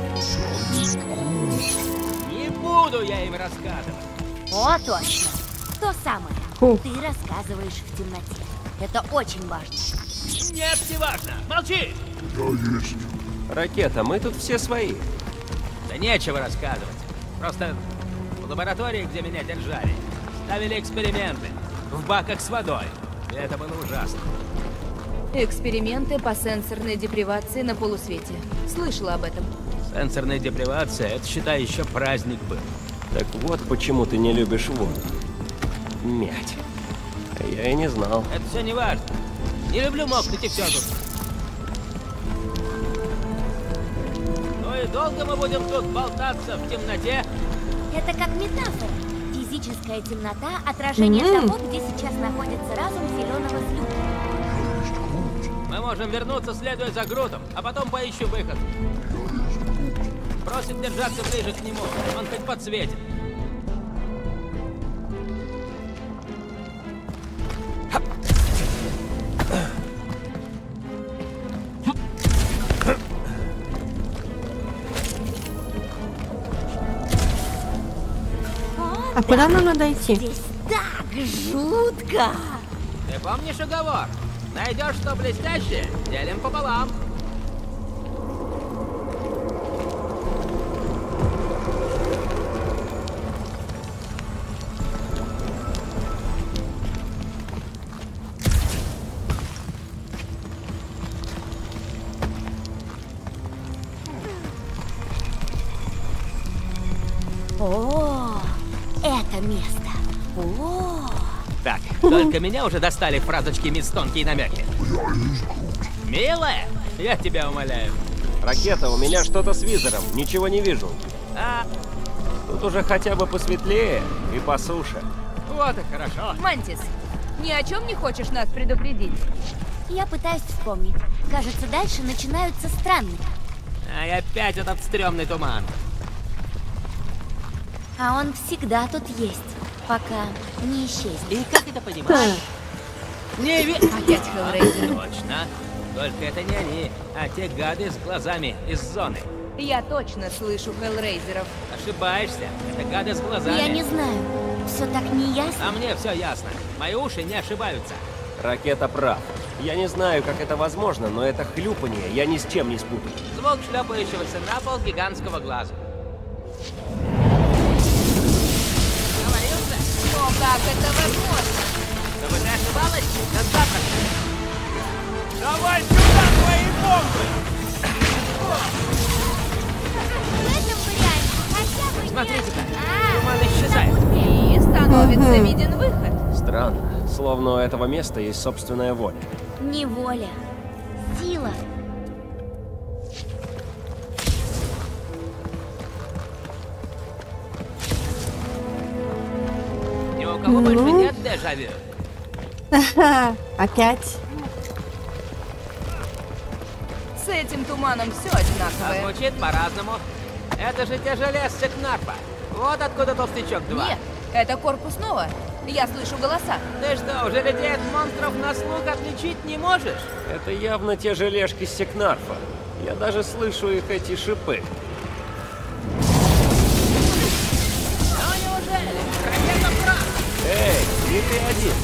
Не буду я им рассказывать. О, точно. То самое. Фу. Ты рассказываешь в темноте. Это очень важно. Нет, не важно. Молчи! Ракета, мы тут все свои. Да нечего рассказывать. Просто в лаборатории, где меня держали, ставили эксперименты в баках с водой. И это было ужасно. Эксперименты по сенсорной депривации на полусвете. Слышала об этом. Сенсорная депривация, это, считай, еще праздник был. Так вот почему ты не любишь воду. Мять. А я и не знал. Это все не важно. Не люблю мокнуть и все тут. Ну и долго мы будем тут болтаться в темноте? Это как метафора. Физическая темнота – отражение М. того, где сейчас находится разум зеленого слюка. Мы можем вернуться, следуя за грудом, а потом поищу выход. Просит держаться ближе к нему. Он хоть подсветит. А куда нам надо идти? Здесь так жутко! Ты помнишь уговор? Найдешь что блестящее, делим пополам. Меня уже достали фразочки мисс тонкие намеки. Милая, я тебя умоляю. Ракета, у меня что-то с визором, ничего не вижу. А, Тут уже хотя бы посветлее и по суше. вот и хорошо. Мантис, ни о чем не хочешь нас предупредить? я пытаюсь вспомнить. Кажется, дальше начинаются странные. А и опять этот стрёмный туман. А он всегда тут есть, пока не исчезнет. И как это понимать? Не ви... Опять Хеллрейзер. Точно. Только это не они, а те гады с глазами из зоны. Я точно слышу Хеллрейзеров. Ошибаешься. Это гады с глазами. Я не знаю. Все так неясно. А мне все ясно. Мои уши не ошибаются. Ракета прав. Я не знаю, как это возможно, но это хлюпанье я ни с чем не спутаю. Звук шлепающегося на пол гигантского глаза. Как это возможно? чтобы ты ошибалась на завтрак. Давай сюда твои бомбы! Смотрите-ка, А, туман исчезает. И становится виден выход. Странно, словно у этого места есть собственная воля. не воля. Больше нет дежавю. Ха, Опять. С этим туманом все А одинаковое. звучит по-разному. Это же те железцы Кнарфа. Вот откуда толстячок 2. Нет, это корпус Нова. Я слышу голоса. Ты что, уже людей от монстров на слух отличить не можешь? Это явно те желешки Секнарфа. Я даже слышу их эти шипы. Ты один.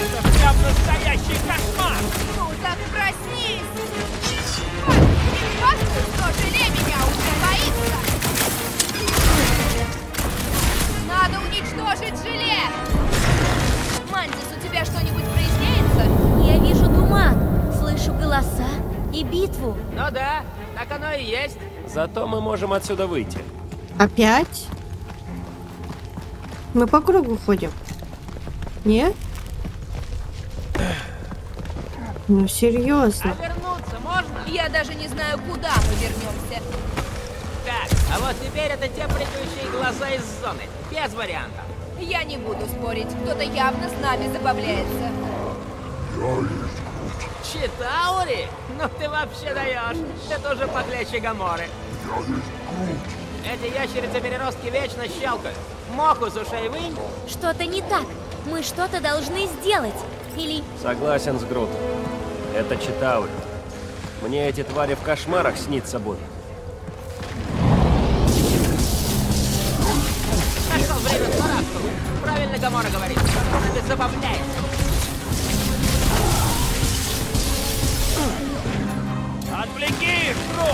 Это прям настоящий кошмар! Ну так проснись! Вот что желе меня уже боится! Надо уничтожить желе! Мантис, у тебя что-нибудь проясняется? Я вижу туман, слышу голоса и битву. Ну да, так оно и есть. Зато мы можем отсюда выйти. Опять? Мы по кругу ходим. Нет? Ну, серьезно. А вернуться можно? Я даже не знаю, куда мы вернемся. Так, а вот теперь это те прыгающие глаза из зоны. Без вариантов. Я не буду спорить, кто-то явно с нами забавляется. Читаури? Ну ты вообще даешь. Ты тоже поглядче Гаморы. Эти ящерицы-переростки вечно щелкают. Моху с ушей вынь. Что-то не так. Мы что-то должны сделать. Или Согласен с Грут. Это Читаури. Мне эти твари в кошмарах снится будут. Нашел время. Правильно Гамора говорит. Ведь забавляется. Отвлеки, Гру!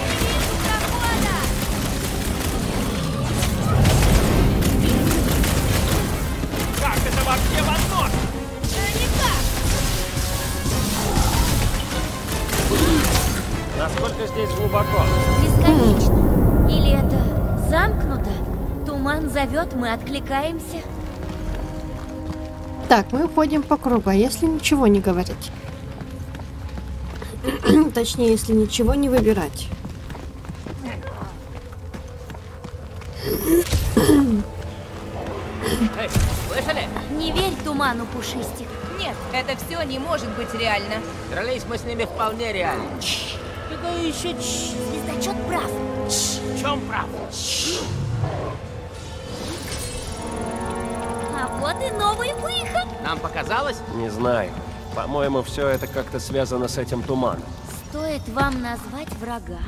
Как это вообще возможно? Насколько здесь глубоко? бесконечно. Или это замкнуто? Туман зовет, мы откликаемся. Так, мы ходим по кругу, а если ничего не говорить? Точнее, если ничего не выбирать. Эй, слышали? Не верь туману, пушистик. Нет, это все не может быть реально. Дрались мы с ними вполне реально. Какой еще чш? Звездочет прав. В чем прав? А вот и новый выход. Нам показалось? Не знаю. По-моему, все это как-то связано с этим туманом. Стоит вам назвать врага,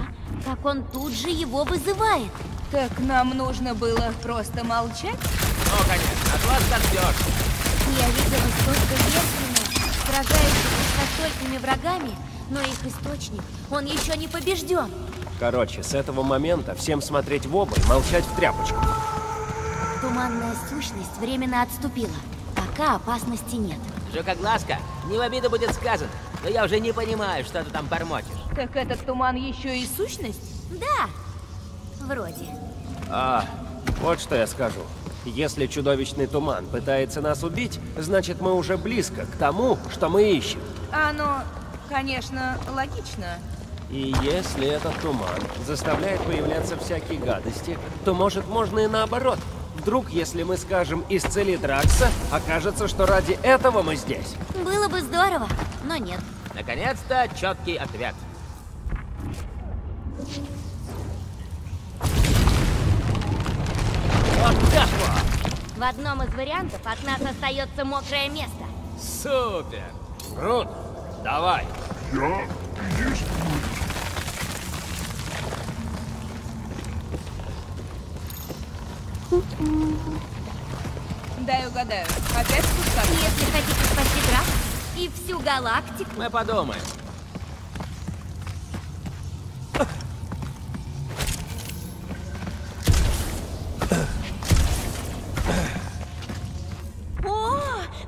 как он тут же его вызывает. Так нам нужно было просто молчать? Ну, конечно, от вас так ждешь. Я видела столько версий, сражающихся со столькими врагами, но их источник, он еще не побежден. Короче, с этого момента всем смотреть в оба и молчать в тряпочку. Туманная сущность временно отступила. Пока опасности нет. Жукоглазка, не в обиду будет сказано, но я уже не понимаю, что ты там бормочешь. Так этот туман еще и сущность? Да, вроде. А, вот что я скажу. Если чудовищный туман пытается нас убить, значит мы уже близко к тому, что мы ищем. Оно, конечно, логично. И если этот туман заставляет появляться всякие гадости, то может можно и наоборот. Вдруг, если мы скажем «исцели Дракса», окажется, что ради этого мы здесь. Было бы здорово, но нет. Наконец-то четкий ответ. Вот так вот! В одном из вариантов от нас остается мокрое место. Супер! Рут, давай. Дай угадаю, опять спускаться? Если хотите спасти Дракс и всю галактику, Мы подумаем. О,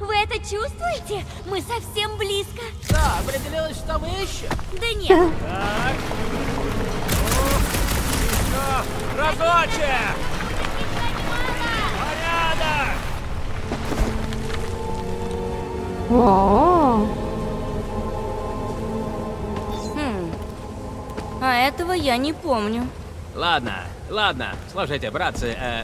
вы это чувствуете? Мы совсем близко. Да, определилось, что мы ищем. Да нет, Разочек! Порядок! О, Хм. А этого я не помню. Ладно, ладно. Слушайте, братцы, э,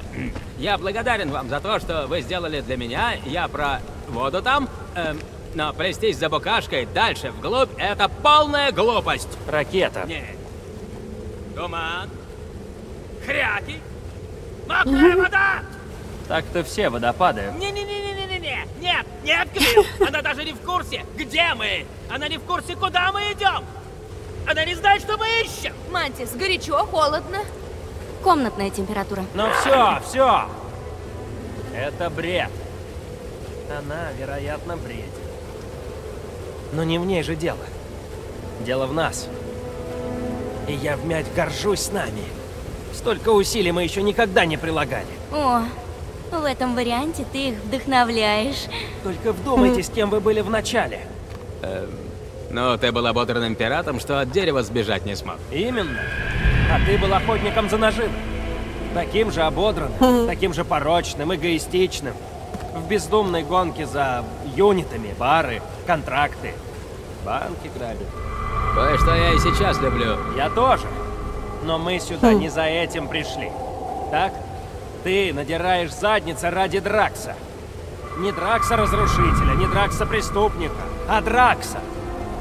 я благодарен вам за то, что вы сделали для меня. Я про воду там. эм, но плестись за букашкой дальше, вглубь, это полная глупость. Ракета. Нет. Туман. Хряки. Мокрая вода! Так-то все водопады. Не-не-не-не-не-не! Нет, нет, Квилл! Она даже не в курсе, где мы! Она не в курсе, куда мы идем! Она не знает, что мы ищем! Мантис, горячо, холодно. Комнатная температура. Ну все, все. Это бред. Она, вероятно, бредит. Но не в ней же дело. Дело в нас. И я вмять горжусь с нами. Столько усилий мы еще никогда не прилагали. О, в этом варианте ты их вдохновляешь. Только вдумайтесь, кем вы были в начале. Ну, ты был ободранным пиратом, что от дерева сбежать не смог. Именно. А ты был охотником за наживой. Таким же ободранным, таким же порочным, эгоистичным. В бездумной гонке за юнитами, бары, контракты. Банки грабят. Кое-что я и сейчас люблю. Я тоже. Но мы сюда не за этим пришли. Так? Ты надираешь задницы ради Дракса. Не Дракса разрушителя, не Дракса преступника, а Дракса,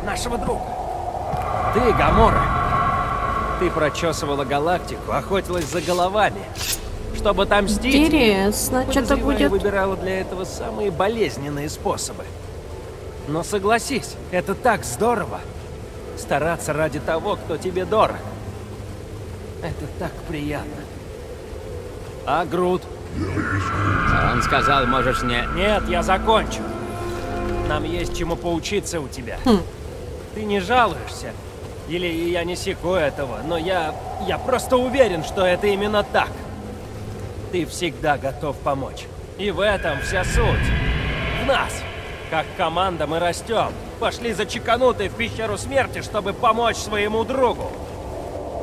нашего друга. Ты, Гамора, ты прочесывала галактику, охотилась за головами, чтобы отомстить. интересно, что-то будет. выбирала для этого самые болезненные способы. Но согласись, это так здорово. Стараться ради того, кто тебе дорог. Это так приятно. А Грут? Он сказал, можешь не... Нет, я закончу. Нам есть чему поучиться у тебя. Ты не жалуешься. Или я не секу этого, но я... Я просто уверен, что это именно так. Ты всегда готов помочь. И в этом вся суть. В нас. Как команда мы растем. Пошли за чеканутой в пещеру смерти, чтобы помочь своему другу.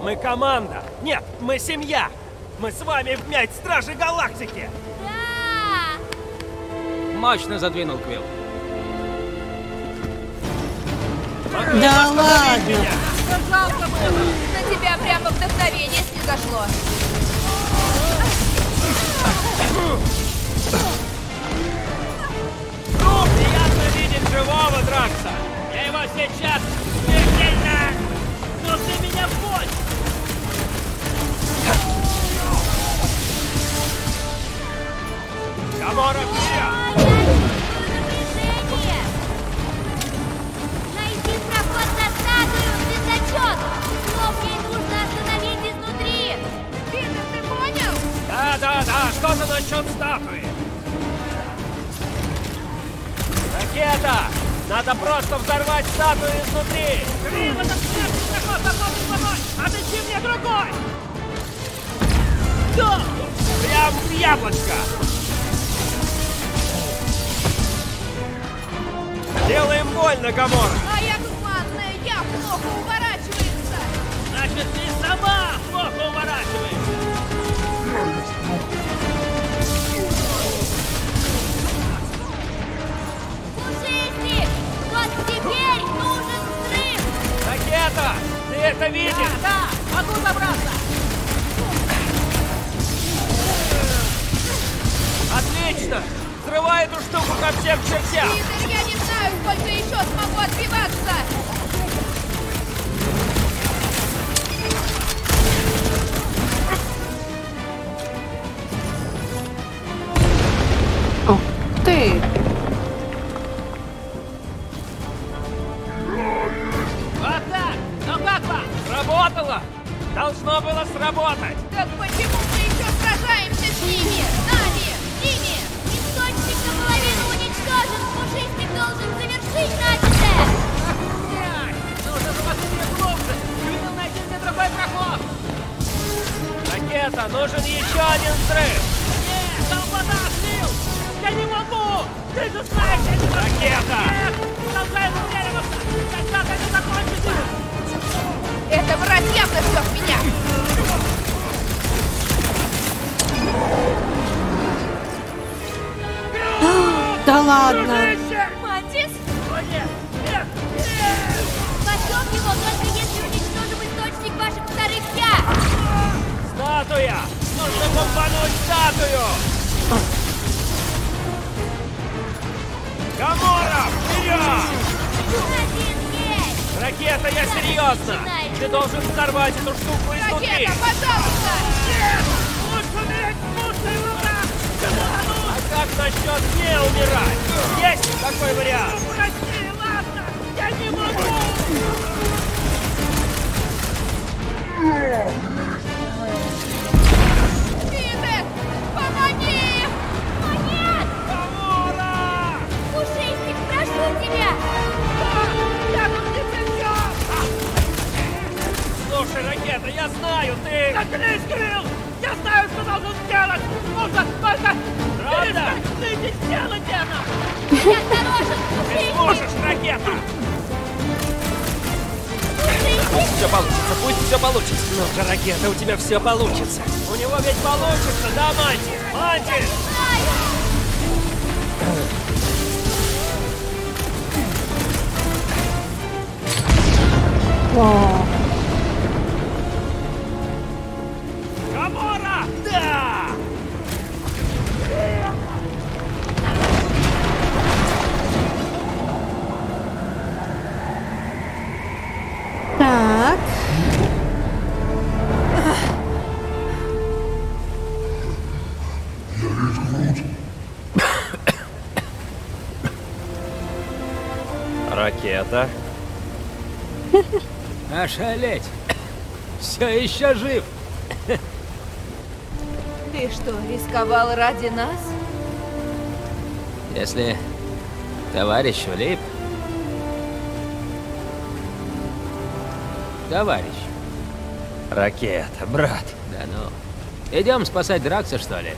Мы команда. Нет, мы семья. Мы с вами вмять Стражи Галактики. Да! Мощно задвинул Квилл. Да ладно. Жалко было. На тебя прямо вдохновение снизошло. Ну, приятно видеть живого Дракса. Я его сейчас насчет не умирать? Есть такой вариант? Прости, ладно! Я не могу! Слушай, ракета, я знаю, ты... Заткнись, Кирилл! Я должен сделать! Нужно только Правда? перестать и сделать это! Будь осторожен, Ты сможешь, ракета! Пушистик! Все получится, пусть все получится. Ну же, ракета, у тебя все получится. У него ведь получится, да, Манти? Манти! Знаю! Ракета. Ошалеть! Все еще жив! Ты что, рисковал ради нас? Если товарищ влип... Товарищ, Ракета, брат. да ну. Идем спасать Дракса, что ли?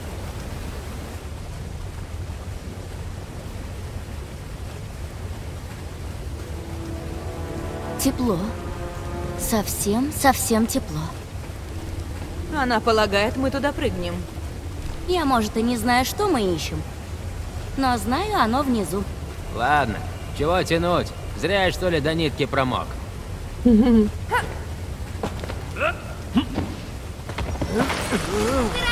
Тепло. Совсем, совсем тепло. Она полагает, мы туда прыгнем. Я, может, и не знаю, что мы ищем. Но знаю, оно внизу. Ладно, чего тянуть? Зря я, что ли, до нитки промок. Торопитесь!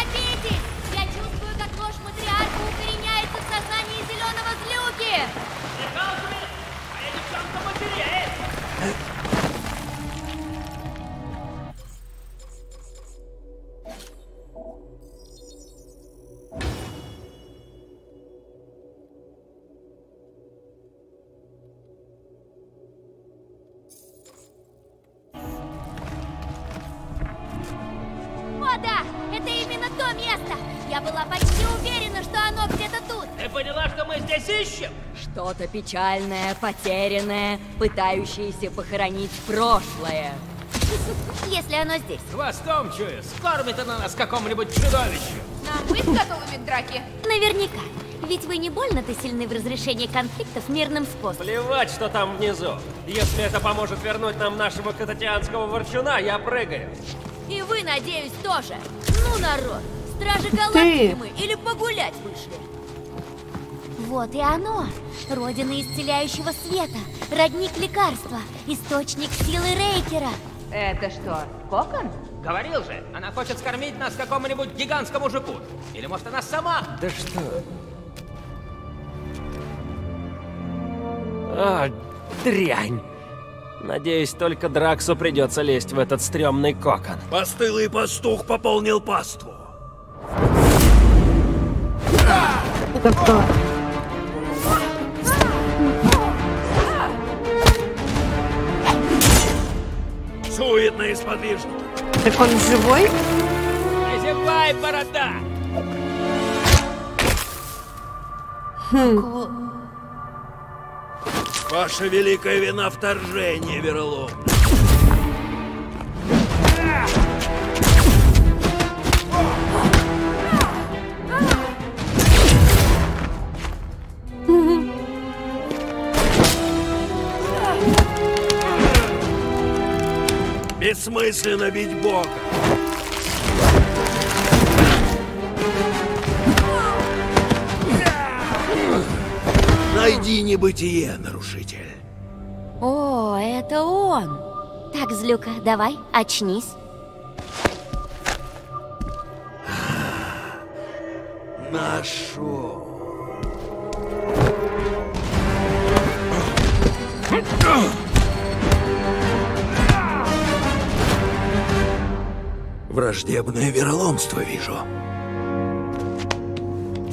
Да! Это именно то место! Я была почти уверена, что оно где-то тут! Ты поняла, что мы здесь ищем? Что-то печальное, потерянное, пытающееся похоронить прошлое. Если оно здесь. Хвостом чую, скормит она нас какому-нибудь чудовищу. Нам быть готовыми к драке? Наверняка. Ведь вы не больно-то сильны в разрешении конфликтов мирным способом. Плевать, что там внизу. Если это поможет вернуть нам нашего кататианского ворчуна, я прыгаю. И вы, надеюсь, тоже. Ну, народ, стражи галактики мы или погулять вышли? Вот и оно. Родина исцеляющего света, родник лекарства, источник силы Рейкера. Это что, кокон? Говорил же, она хочет скормить нас какому-нибудь гигантскому жуку. Или может она сама? Да что? А, дрянь. Надеюсь, только Драксу придется лезть в этот стрёмный кокон. Постылый пастух пополнил паству. Это кто? Суетно и сподвижно. Так он живой? Зевай, борода! Ваша великая вина вторжение, Веролом. Бессмысленно бить Бога. Найди небытие, нарушитель. О, это он. Так, Злюка, давай, очнись. Нашел. Враждебное вероломство вижу.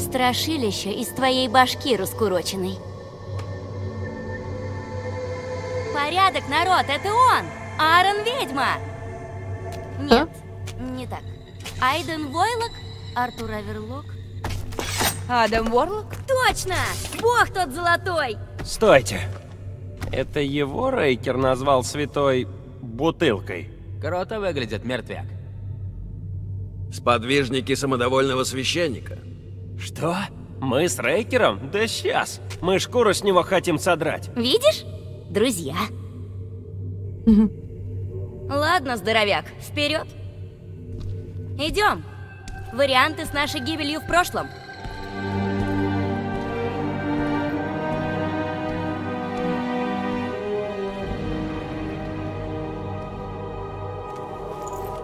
Страшилище из твоей башки раскуроченный. Порядок, народ, это он! Аарон Ведьма! Нет, не так. Айден Войлок, Артур Аверлок. Адам Уорлок? Точно! Бог тот золотой! Стойте. Это его Рейкер назвал святой бутылкой. Круто выглядит мертвяк. Сподвижники самодовольного священника. Что? Мы с Рейкером? Да сейчас. Мы шкуру с него хотим содрать. Видишь? Друзья. Ладно, здоровяк, вперед. Идем. Варианты с нашей гибелью в прошлом.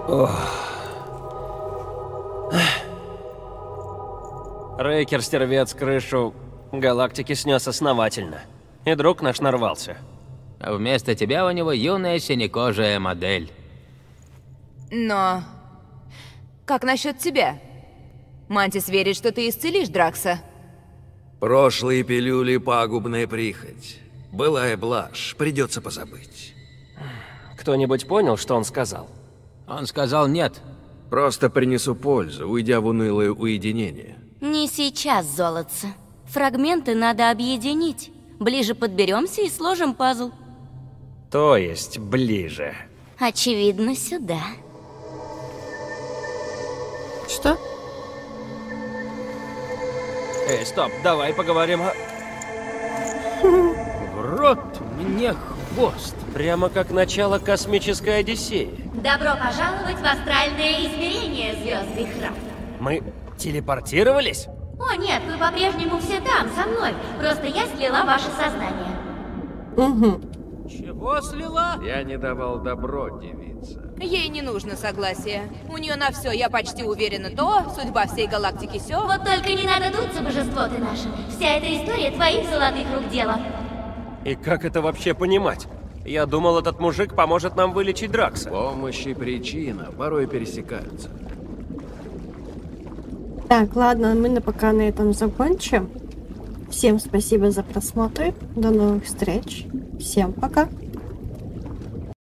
Рейкер стервец крышу галактики снес основательно. И друг наш нарвался. А вместо тебя у него юная синекожая модель. Но... Как насчет тебя? Мантис верит, что ты исцелишь Дракса. Прошлые пилюли — пагубная прихоть. Былая блажь, придется позабыть. Кто-нибудь понял, что он сказал? Он сказал нет. Просто принесу пользу, уйдя в унылое уединение. Не сейчас, золотце. Фрагменты надо объединить. Ближе подберемся и сложим пазл. То есть ближе. Очевидно, сюда. Что? Эй, стоп, давай поговорим о... В рот мне хвост. Прямо как начало космической Одиссеи. Добро пожаловать в астральное измерение, звездный храм. Мы телепортировались? О, нет, вы по-прежнему все там, со мной. Просто я слила ваше сознание. Угу. Чего слила? Я не давал добро, девица. Ей не нужно согласия. У нее на все, я почти уверена, то, судьба всей галактики все. Вот только не надо дуться, божество ты наше. Вся эта история твоих золотых рук дело. И как это вообще понимать? Я думал, этот мужик поможет нам вылечить Дракса. Помощь и причина порой пересекаются. Так, ладно, мы на пока на этом закончим. Всем спасибо за просмотр. До новых встреч. Всем пока.